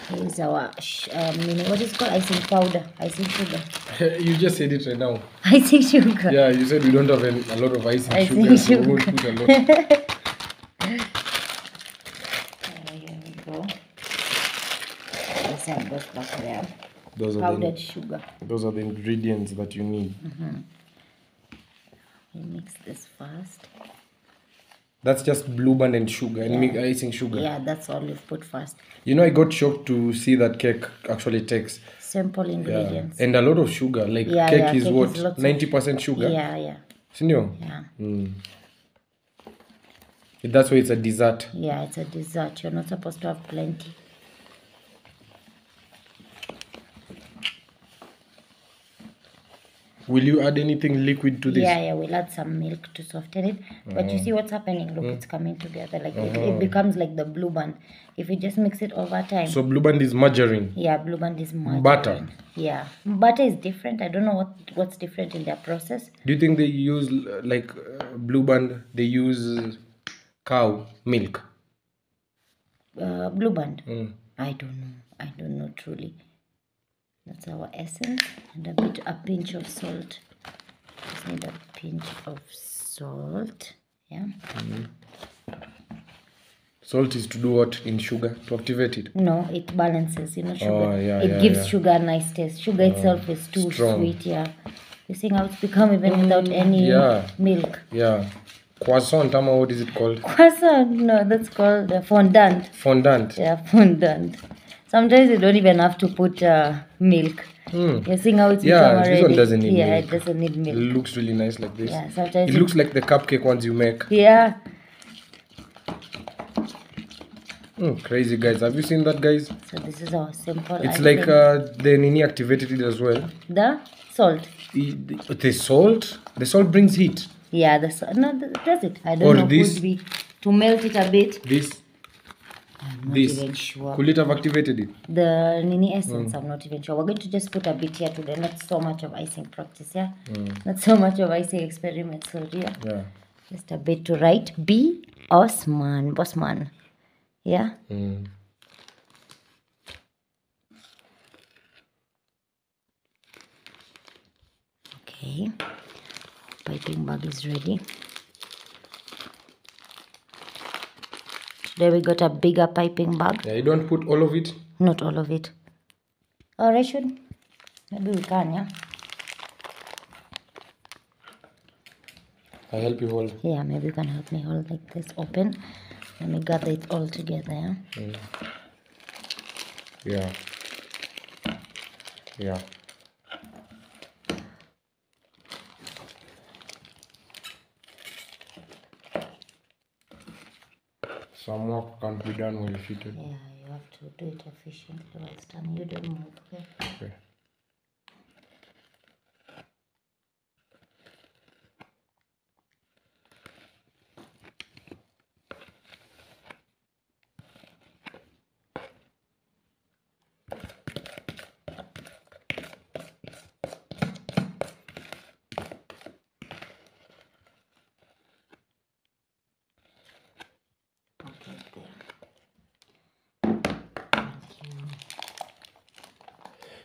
Here's our sh- um, mini, what is called icing powder, icing sugar, you just said it right now. icing sugar. Yeah, you said we don't have an, a lot of icing Icing sugar, so we won't sugar. put a lot. Uh, here we go. One goes back there. Those are, Powdered the, sugar. those are the ingredients that you need. We mix this first. That's just blue band and sugar and mi- icing sugar. Yeah, that's all we've put first. You know, I got shocked to see that cake actually takes. Simple Yeah. ingredients. And a lot of sugar. Like Yeah, cake yeah, is cake what? is 90% sugar? Yeah, yeah, Sindio? yeah. Mm. That's why it's a dessert. Yeah, it's a dessert. You're not supposed to have plenty. Will you add anything liquid to this? Yeah, yeah, we'll add some milk to soften it. But you see what's happening? Look, it's coming together. Like it, it becomes like the blue band. If you just mix it over time. So blue band is margarine. yeah, blue band is margarine. Butter. Yeah, butter is different. I don't know what what's different in their process. Do you think they use like uh, blue band? They use cow milk. Uh, blue band. Mm. I don't know. I don't know truly. That's our essence and a bit a pinch of salt. Just need a pinch of salt. Yeah. Salt is to do what in sugar to activate it. No, it balances, you know, sugar. Oh, yeah, it yeah, gives yeah. sugar a nice taste. Sugar itself is too strong. sweet, yeah. You see how it's become even without any yeah. milk. Yeah, croissant. What is it called? Croissant, no, that's called uh, fondant. Fondant. Yeah, fondant. Sometimes you don't even have to put uh, milk. Mm. You see how it's Yeah, become this one doesn't need yeah, milk. it doesn't need It looks really nice like this. Yeah, sometimes It you- looks like the cupcake ones you make. Yeah, Mm, crazy guys. Have you seen that, guys? so this is our simple. It's like uh, the Nini activated it as well. the salt. The, the, the salt. The salt brings heat. Yeah, the salt. No, does it? I don't Or know. this- Could be to melt it a bit. This. I'm not This. even sure. Could it have activated it? The Nini essence, Mm. I'm not even sure. We're going to just put a bit here today, not so much of icing practice, yeah? Mm. Not so much of icing experiment, so yeah. Yeah. Just a bit to write B Osman, Bosman. Yeah? Mm. Okay. Piping bag is ready. Today we got a bigger piping bag. Yeah, you don't put all of it. Not all of it. Or I should. Maybe we can, yeah? I help you hold. Yeah, maybe you can help me hold like this open. Let me gather it all together, yeah? Mm. Yeah. Yeah. Some work can't be done while seated. Yeah, you have to do it efficiently while standing. You don't move? Okay. Okay,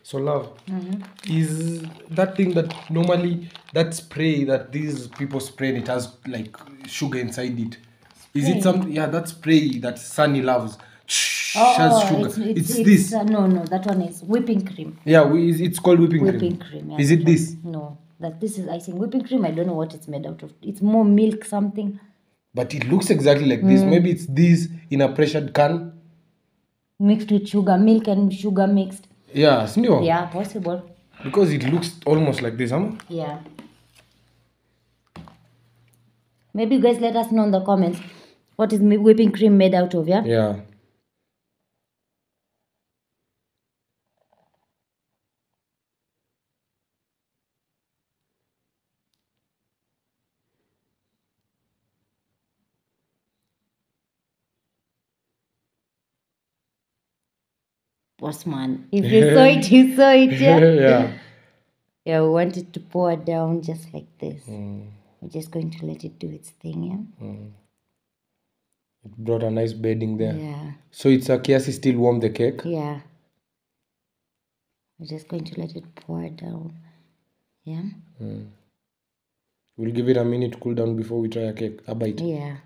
So love is that thing that normally that spray that these people spray and it has like sugar inside it. Is it some yeah that spray that Sunny loves? has sugar. Oh, it's, it's, this. uh, no, no, that one is whipping cream. yeah, we, it's- it's called whipping, Whipping cream. cream. yeah, Is it this? No, that this is icing. Whipping cream, I don't know what it's made out of. It's more milk something. But it looks exactly like this. Maybe it's this in a pressured can. Mixed with sugar, milk and sugar mixed. Yeah, sindio? Yeah, possible. Because it looks almost like this, huh? Yeah. Maybe you guys let us know in the comments what is whipping cream made out of, yeah? Yeah. Boss man. If you saw it, you saw it, yeah? yeah. Yeah, we want it to pour it down just like this. Mm, We're just going to let it do its thing, yeah? It brought a nice bedding there. Yeah, So it's a kiasi still warm the cake. yeah. We're just going to let it pour down. Yeah? We'll give it a minute to cool down before we try a cake. A bite. Yeah.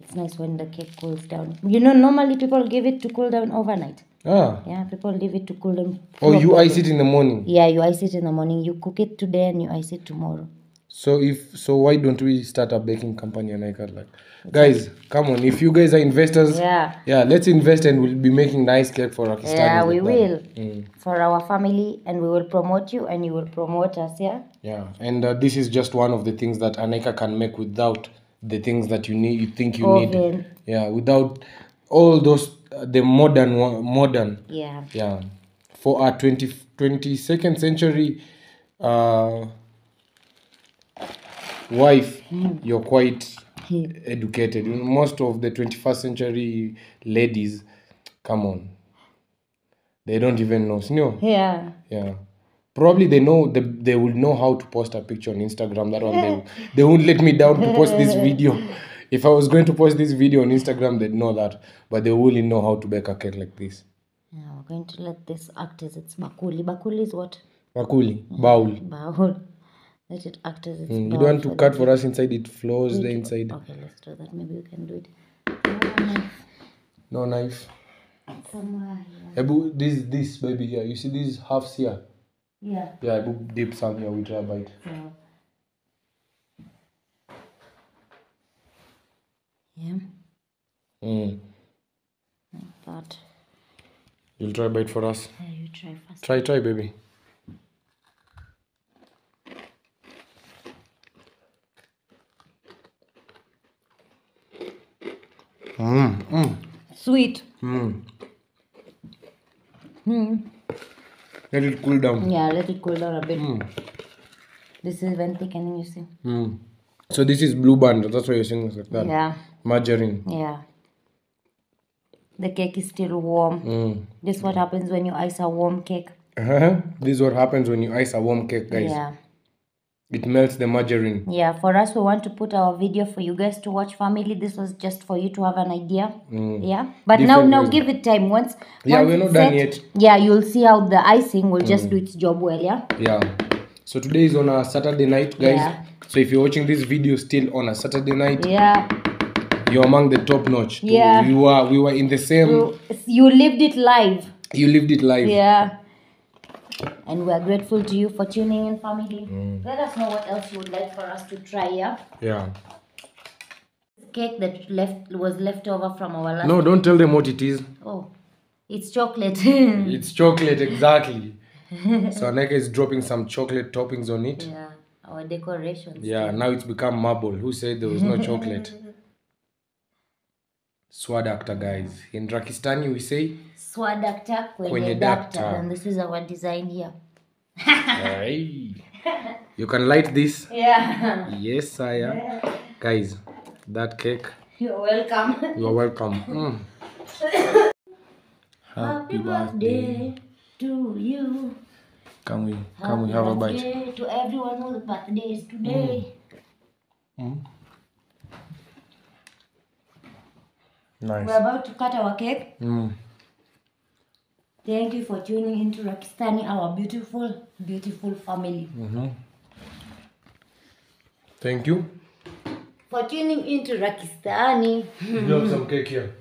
It's nice when the cake cools down. You know, normally people give it to cool down overnight. Ah. Yeah, people leave it to cool down. Oh, you properly. ice it in the morning. Yeah, you ice it in the morning. You cook it today and you ice it tomorrow. So if so, why don't we start a baking company and I got like, guys, come on. If you guys are investors, Yeah. yeah, let's invest and we'll be making nice cake for our Yeah, we will. Mm. For our family, and we will promote you, and you will promote us. Yeah. Yeah, and uh, this is just one of the things that Aneka can make without the things that you need. You think you need. Yeah, without all those Uh, the modern one, modern. Yeah. Yeah, for our 20, 22nd century uh, wife, hmm. you're quite hmm. educated. Most of the 21st century ladies, come on, they don't even know. No? Yeah. Yeah. Probably they know they, they will know how to post a picture on Instagram. That one they they won't let me down to post this video. If I was going to post this video on Instagram, they'd know that, but they wouldn't know how to bake a cake like this. Yeah, we're going to let this act as its bakuli. Bakuli is what? Bakuli, bowl. Bowl. Let it act as its Mm, you don't want to cut for us inside. It flows the inside. Okay, let's do that. Maybe we can do it No knife. somewhere here. Ebu, this this baby here. You see these halves here. Yeah. Yeah, Ebu dip some here. We try a bite. So. Yeah, Mm. but You'll try bite for us. yeah, you try first. Try, try, baby. Mm, mm, Sweet. mm. Hmm. Let it cool down. Yeah, let it cool down a bit. Mm. This is when thickening, you see. Mm. So this is blue band. That's why you're saying like that. Yeah, Margarine. yeah. The cake is still warm. Mm. This is what happens when you ice a warm cake. Uh-huh. This is what happens when you ice a warm cake, guys. Yeah. It melts the margarine. Yeah, for us, we want to put our video for you guys to watch family. This was just for you to have an idea. Yeah, but now, Different now ways. give it time. Once, Yeah, once we're not done set, yet. Yeah, you'll see how the icing will just do its job well. Yeah, Yeah. So today is on a Saturday night, guys. Yeah. So if you're watching this video still on a Saturday night, yeah, You're among the top notch. Yeah. We were we were in the same. You, you lived it live. You lived it live. Yeah. And we are grateful to you for tuning in, family. Mm. Let us know what else you would like for us to try. Yeah. Yeah. Cake that left was left over from our last. No, don't tell them what it is. Oh, it's chocolate. It's chocolate exactly. so Aneka is dropping some chocolate toppings on it. yeah. Our decorations. Yeah, now it's become marble. Who said there was no chocolate? Swadakta guys. In Rakistani we say Swadakta Kwenye kwenye dakta. dakta. And this is our design here. Hey. You can light this. Yeah. Yes, sire. Guys, that cake. You're welcome. you're welcome. Mm. Happy birthday to you. Can we can we have a bite? to everyone whose birthday is today. Nice. We're about to cut our cake. Mm. Thank you for tuning into Rakistani, our beautiful, beautiful family. Thank you. For tuning into Rakistani. You have some cake here.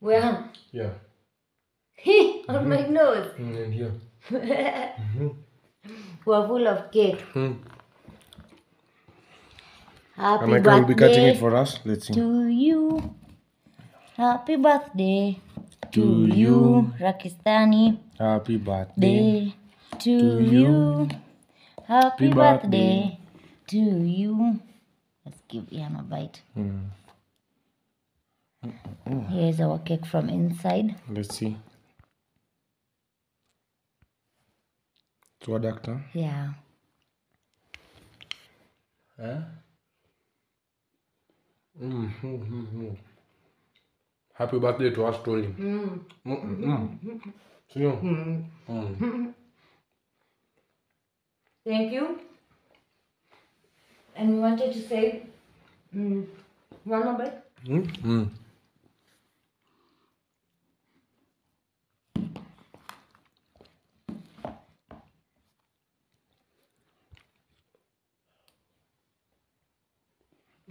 Well, Yeah. on my nose. Mm, and here. We're full of cake. Mm. Happy Amaka will be cutting it for us. Let's see. to you. Happy birthday to, To you. Rakistani. Happy birthday. To, you. Happy birthday to you. Let's give Ian a bite. Mm. Here's our cake from inside. Let's see. Swadakta. Yeah. Huh? Mm, mm, mm, mm. Happy birthday to us, Tolly. Mm. Mm, mm. See you. Mm. Thank you. And we wanted to say, mm, one more bite. Mm. Mm.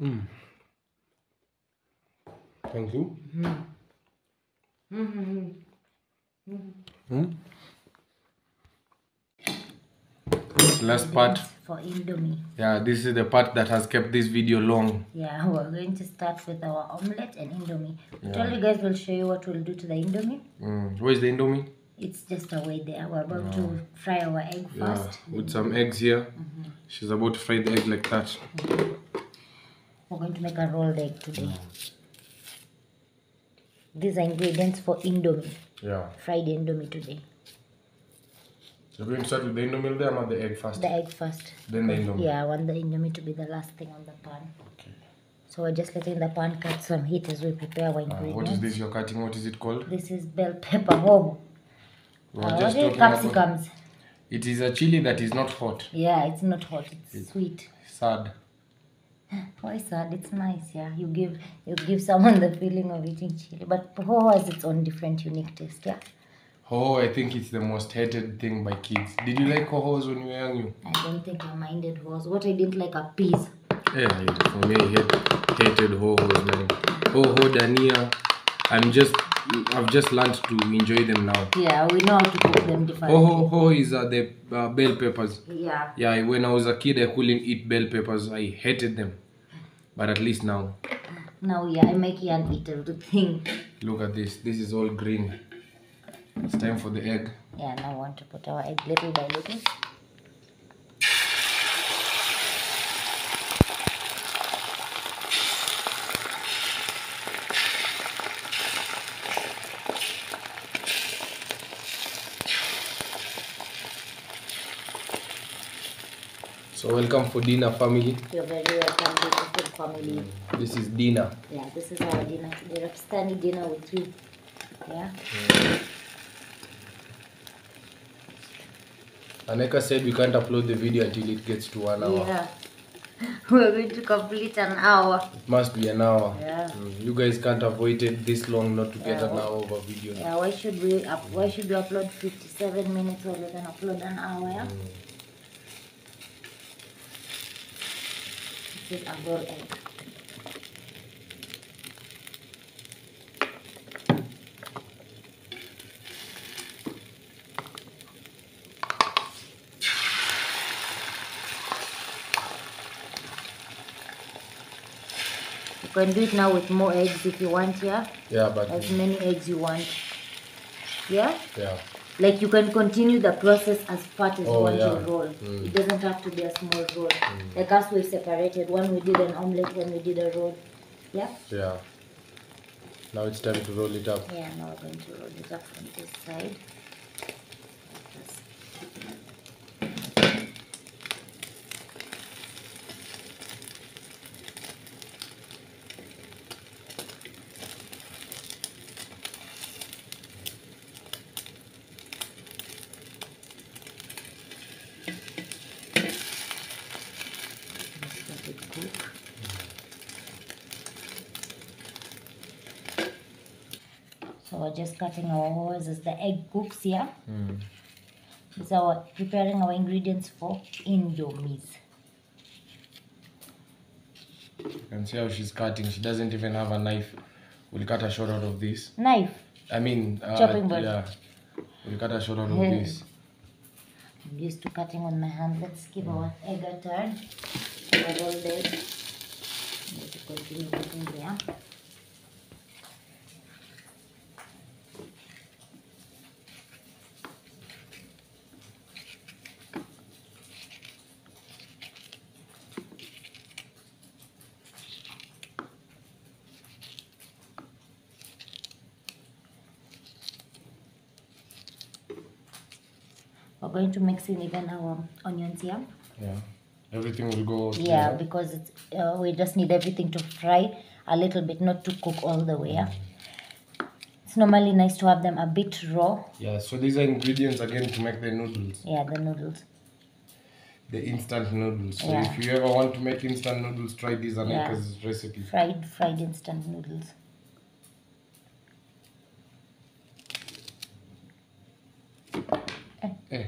Mm. Thank you. Mm. This last part. For Indomie. Yeah, this is the part that has kept this video long. Yeah, we're going to start with our omelette and Indomie. We told you guys we'll show you what we'll do to the Indomie. Mm. Where's the Indomie? It's just away there. We're about to fry our egg Yeah, first. with some eggs here. Hmm. She's about to fry the egg like that. We're going to make a rolled egg today. These are ingredients for Indomie. Yeah. Fried Indomie today. So we're going to start with the Indomie there or the egg first? The egg first. Then the Indomie. Yeah, I want the Indomie to be the last thing on the pan. Okay. So we're just letting the pan catch some heat as we prepare our Uh, ingredients. what is this you're cutting? What is it called? This is bell pepper Uh, were what just is it? talking about. Capsicums. It is a chili that is not hot. Yeah, it's not hot. It's sweet. Sad. Why uh, sad? It's nice. Yeah, you give you give someone the feeling of eating chili, but hoho has its own different unique taste. Yeah, Oh, I think it's the most hated thing by kids. Did you like hohos when you were young? I don't think I minded hohos. What I didn't like are peas. Yeah, for me, I hate, hated hohos, man. Hoho, dania. I'm just, I've just learned to enjoy them now. Yeah, we know how to cook them differently. Hoho, hoho is uh, the uh, bell peppers. Yeah. Yeah, when I was a kid, I couldn't eat bell peppers. I hated them. But at least now, Now, yeah, I make Ian eat everything. look at this. This is all green. It's time for the egg. Yeah, now I want to put our egg little by little. So welcome for dinner, family. You're very welcome, beautiful family. Mm. This is dinner. Yeah, this is our dinner today. Pakistani dinner with you. Yeah. Mm. Aneka said we can't upload the video until it gets to one hour. Yeah. We're going to complete an hour. It must be an hour. Yeah. Mm, You guys can't have waited this long not to get Yeah. an hour of a video. Yeah, why should we up why should we upload 57 minutes or we can upload an hour? Yeah? This is a egg. You can do it now with more eggs if you want, yeah? Yeah, but... As many eggs you want. Yeah? Yeah. Like you can continue the process as part as you Oh, want yeah. your roll. Mm. It doesn't have to be a small roll. Like us, we separated. One we did an omelette, one we did a roll. Yeah? Yeah. Now it's time to roll it up. Yeah, now we're going to roll it up from this side. Just let it cook. So we're just cutting our holes as the egg cooks here. Mm. This our preparing our ingredients for indomies. You can see how she's cutting. She doesn't even have a knife. We'll cut a shot out of this. Knife. I mean, uh, Chopping board. Yeah. We'll cut a shot out of this. I'm used to cutting with my hand. Let's give our egg a turn. We're all. Need to continue cooking there. We're going to mix in even our onions here. Yeah. Everything will go. Yeah, because it's, uh, we just need everything to fry a little bit, not to cook all the way. Yeah? It's normally nice to have them a bit raw. Yeah. So these are ingredients again to make the noodles, Yeah, the noodles. the instant noodles. So Yeah. if you ever want to make instant noodles, try this Yeah. Recipe. Fried, fried instant noodles. Eh.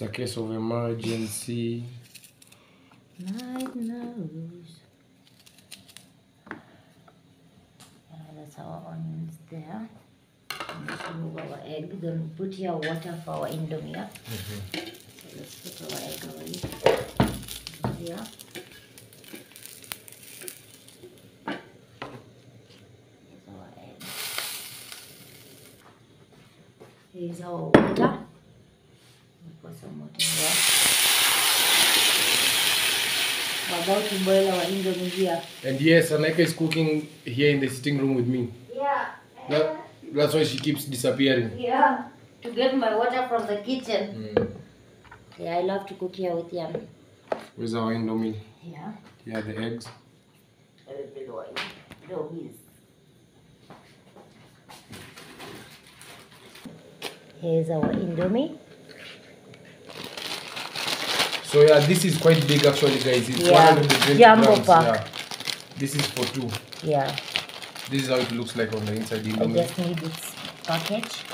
It's a case of emergency. Night nose. Yeah, that's our onions there. Let's remove our egg. Then put here water for our indomie. yeah? So let's put our egg away here. Here's our egg. Here's our water. We'll put some water here. We're about to boil our indomie here. And yes, Aneka is cooking here in the sitting room with me. Yeah. That, that's why she keeps disappearing. Yeah. To get my water from the kitchen. Mm. Yeah, I love to cook here with yam. Where's our indomie? Yeah. Yeah, the eggs. A little bit oil. Doggies. Here's our indomie. So yeah, this is quite big actually, guys. It's Yeah, 120 jumbo grams. pack. Yeah. This is for two. Yeah. This is how it looks like on the inside I indomie. just need its package.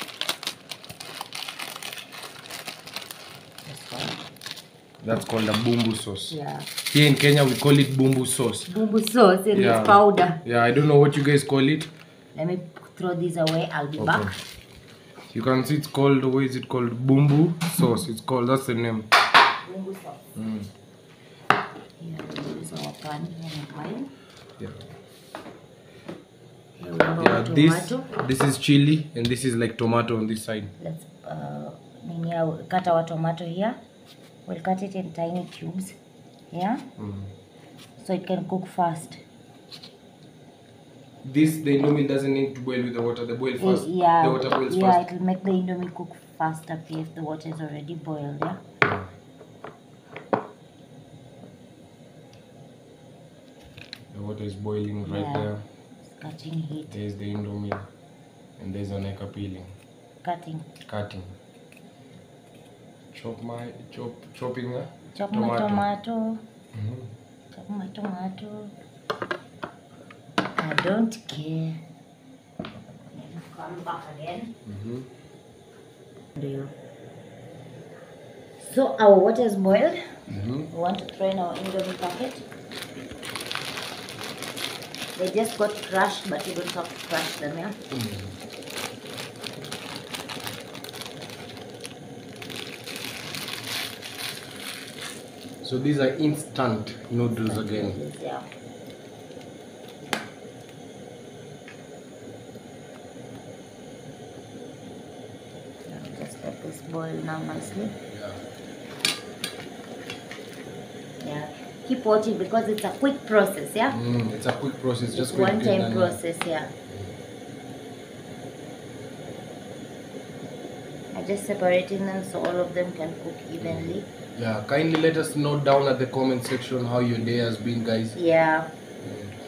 That's called a bumbu sauce. Yeah. Here in Kenya, we call it bumbu sauce. Bumbu sauce and Yeah. its powder. Yeah, I don't know what you guys call it. Let me throw these away. I'll be back. You can see it's called, what is it called? Bumbu sauce. It's called, that's the name. Bumbu sauce. Mm. Here is our pan and oil. Yeah. Have Yeah, this, this is chili and this is like tomato on this side. Let's uh, nini, cut our tomato here. We'll cut it in tiny cubes. Yeah, Mm. so it can cook fast. This, the indomie doesn't need to boil with the water. The boil Eh, fast. yeah, The water boils yeah, fast. it will make the indomie cook faster if the water is already boiled. Yeah. Water is boiling right Yeah. there. It's catching heat. There's the indomie. And there's Aneka peeling. Cutting. Cutting. Chop my, chop, chopping the Chop my tomato. Mhm. Chop my tomato. I don't care. Come back again. Do you? So our water is boiled. Mhm. We want to drain our indomie packet. They just got crushed, but you don't have to crush them, yeah? So these are instant noodles again. Yeah. Now Just let this boil now nicely. Yeah. Yeah. Keep watching because it's a quick process, yeah? Mm, it's a quick process. Just quick one time process, yeah. I'm just separating them so all of them can cook evenly. Yeah. Kindly let us know down at the comment section how your day has been, guys. Yeah.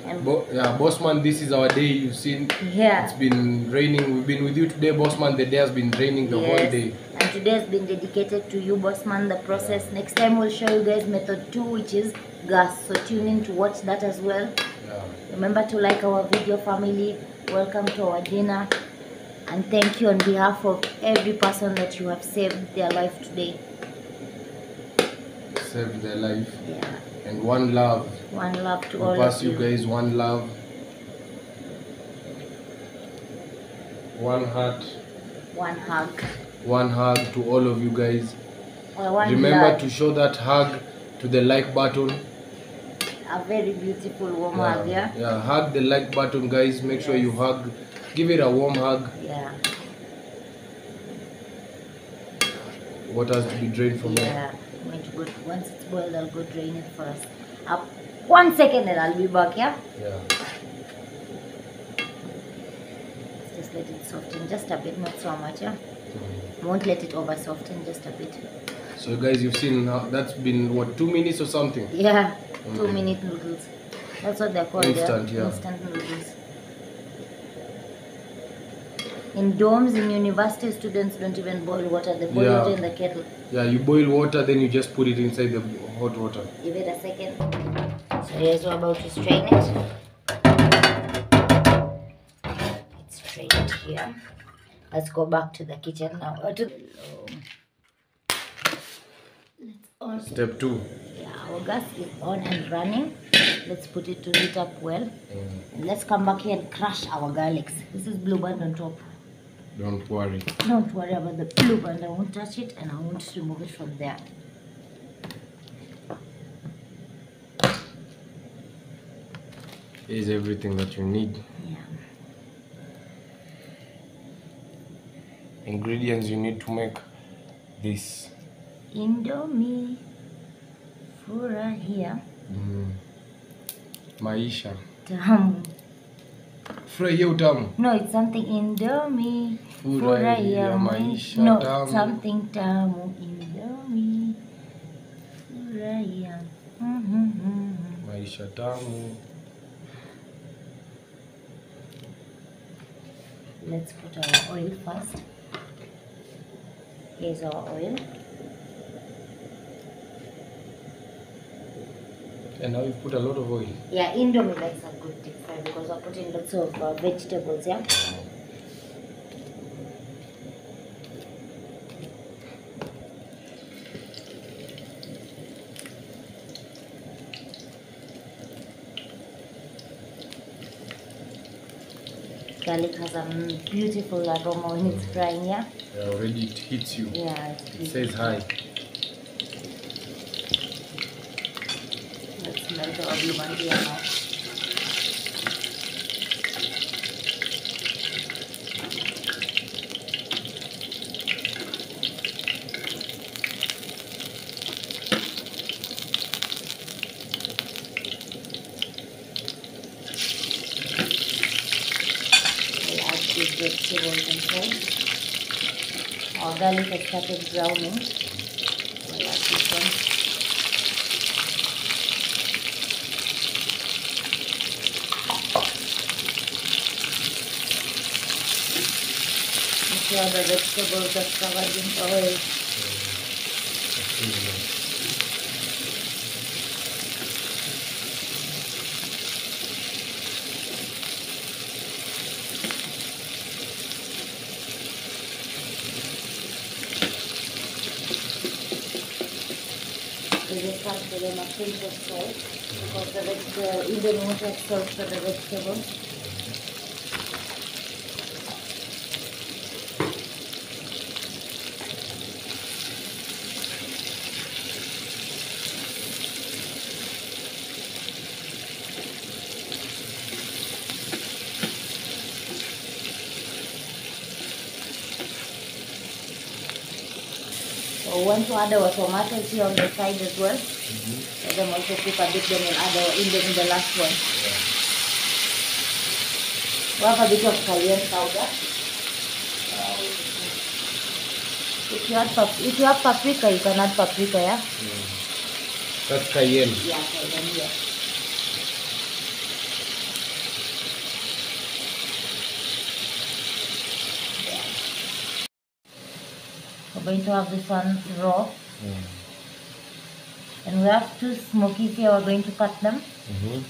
And Bo- yeah, Bossman, this is our day. You've seen Yeah. It's been raining. We've been with you today, Bossman. The day has been raining the whole Yes. day. And today has been dedicated to you, Bossman, the process. Next time we'll show you guys method two, which is gas. So tune in to watch that as well. Yeah. Remember to like our video family. Welcome to our dinner. And thank you on behalf of every person that you have saved their life today. Save their life. Yeah. And one love. One love to We all pass of you you. guys one love. One heart. One hug. One hug to all of you guys. Remember to show that hug to the like button. A very beautiful warm hug, yeah? yeah, hug the like button, guys. Make sure you hug. Give it a warm hug. Yeah. What has to be drained from? Yeah. I'm going to go, once it's boiled, I'll go drain it first. Up one second and I'll be back, yeah? Yeah. Just let it soften just a bit, not so much, yeah? Mm-hmm. Won't let it over soften, just a bit. So, guys, you've seen how that's been what two minutes or something. Yeah, two Okay. minute noodles. That's what they're called. Instant, yeah. yeah. Instant noodles. In dorms, in university, students don't even boil water. They boil Yeah. water in the kettle. Yeah, you boil water, then you just put it inside the hot water. Give it a second. So here's we're about to strain it. Let's strain it here. Let's go back to the kitchen now. Uh, to Let's on. Step two. Yeah, our gas is on and running. Let's put it to heat up well. And let's come back here and crush our garlics. This is blue band on top. Don't worry. Don't worry about the blue band. I won't touch it and I won't remove it from there. Is everything that you need. Yeah. Ingredients you need to make this. Indomie furahia Mm. Maisha. tamu. Furahia utamu. No, it's something Indomie Furahia maisha No, tamu. something tamu Indomie furahia. Mm-hmm. Maisha tamu. Let's put our oil first. Here's our oil. And now you put a lot of oil. Yeah, Indomie likes a good deep fry because we're putting lots of uh, vegetables, yeah? Garlic has a beautiful aroma when it's frying, yeah? Yeah, already it hits you. Yeah, it's It says hi. Let's melt our blue band here now. We'll add these vegetables inside. Our garlic has started browning. We'll add this one. Make sure the vegetables are covered in oil. We of salt because the for the vegetables. Add our tomatoes here on the side as well. Let them also cook a bit, then we'll add our Indian in the last one. We have a bit of cayenne powder. If you add pap- if you have paprika, you can add paprika, yeah? That's cayenne. Yeah, cayenne, yeah. We're going to have this one raw. And we have two smokies here, we're going to cut them. Mhm.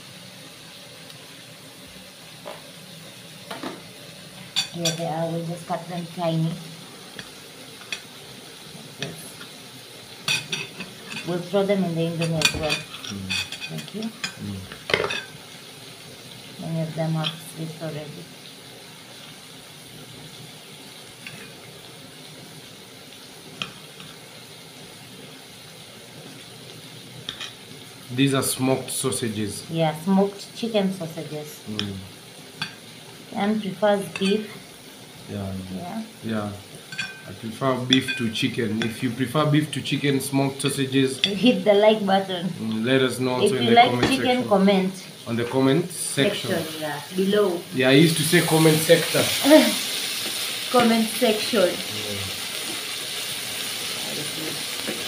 Here they are, we'll just cut them tiny. Like this. We'll throw them in the Indomie as well. Thank you. Many of them have slipped already. These are smoked sausages. Yeah, smoked chicken sausages. And prefers beef. Yeah. Yeah. Yeah. I prefer beef to chicken. If you prefer beef to chicken, smoked sausages, Hit the like button. mm, let us know also if in you the like comment chicken, section. comment On the comment section. section. Yeah, below. Yeah, I used to say comment sector. comment section.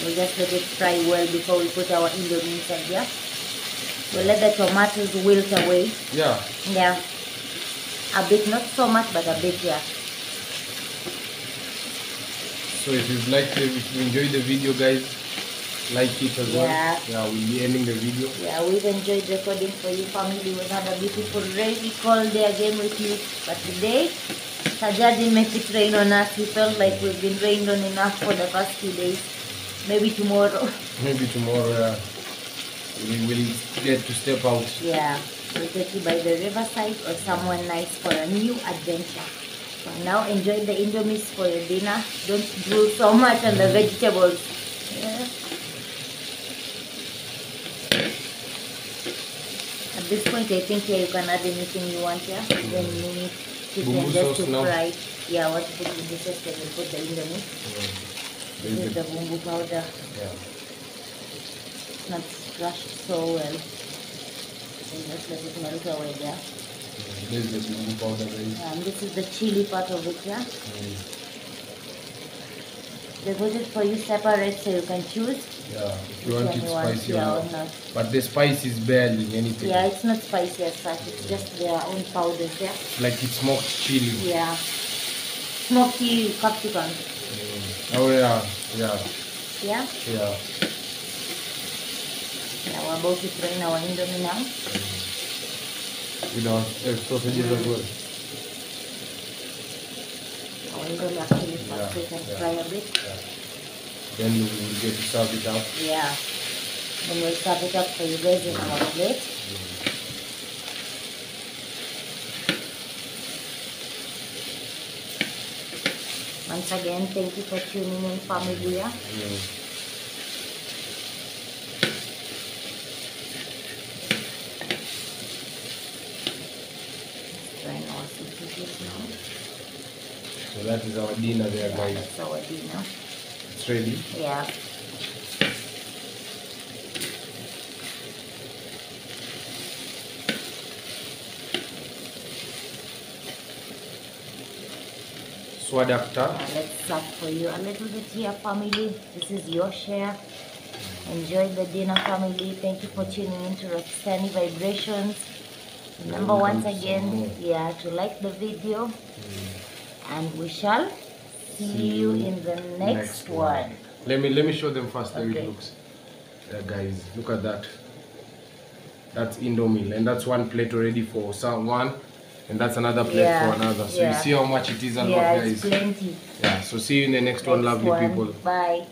We'll just let it fry well before we put our indomie inside, yeah? We'll let the tomatoes wilt away. Yeah. Yeah. A bit, not so much, but a bit, yeah. So if you've liked it, if you enjoyed the video, guys, like it as well. Yeah. Yeah, we'll be ending the video. Yeah, we've enjoyed recording for you, family. We had a beautiful rainy cold day again with you. But today, Sajad didn't make it rain on us. We felt like we've been rained on enough for the past few days. Maybe tomorrow. Maybe tomorrow uh, we will get to step out. Yeah, we'll take you by the riverside or somewhere nice for a new adventure. For now, enjoy the indomies for your dinner. Don't drool so much on the vegetables. Yeah. At this point, I think yeah, you can add anything you want here. Then meat, chicken, Bumbu just to fry. Yeah, what to put in the sauce, then we'll put the indomie. This is the bumbu powder. Yeah. It's not crushed so well. So just let it melt away there. This is the bumbu powder, guys. Um, and this is the chili part of it, yeah? Mm. They put it for you separate so you can choose Yeah, if you want it spicy yeah, or or not. But the spice is barely anything. Yeah, it's not spicy as such, it's just their own powders, yeah? Like it's smoked chili. Yeah. Smoky capsicum, Oh yeah, yeah, yeah? yeah. Yeah, we're about to throw in our indomie now. With our uh, sausages as well. Our indomie actually first Yeah, we can yeah. fry a bit. Then we will get to serve it up. Yeah. Then we'll serve it up for you guys in our plate. Once again, thank you for tuning in, family. yeah? Trying now. So that is our dinner there, guys. that's our dinner. It's ready. Yeah. Uh, let's serve for you a little bit here, family. This is your share. Enjoy the dinner, family. Thank you for tuning in to Roxani Vibrations. Remember once again, yeah, to like the video. And we shall see you in the next, one. Let me let me show them first how it looks. Yeah, guys, look at that. That's Indomie, and that's one plate already for someone, and that's another plate Yeah, for another. So yeah. you see how much it is a lot, Yeah, it's guys. plenty. Yeah. So see you in the next one, lovely one. people. Bye.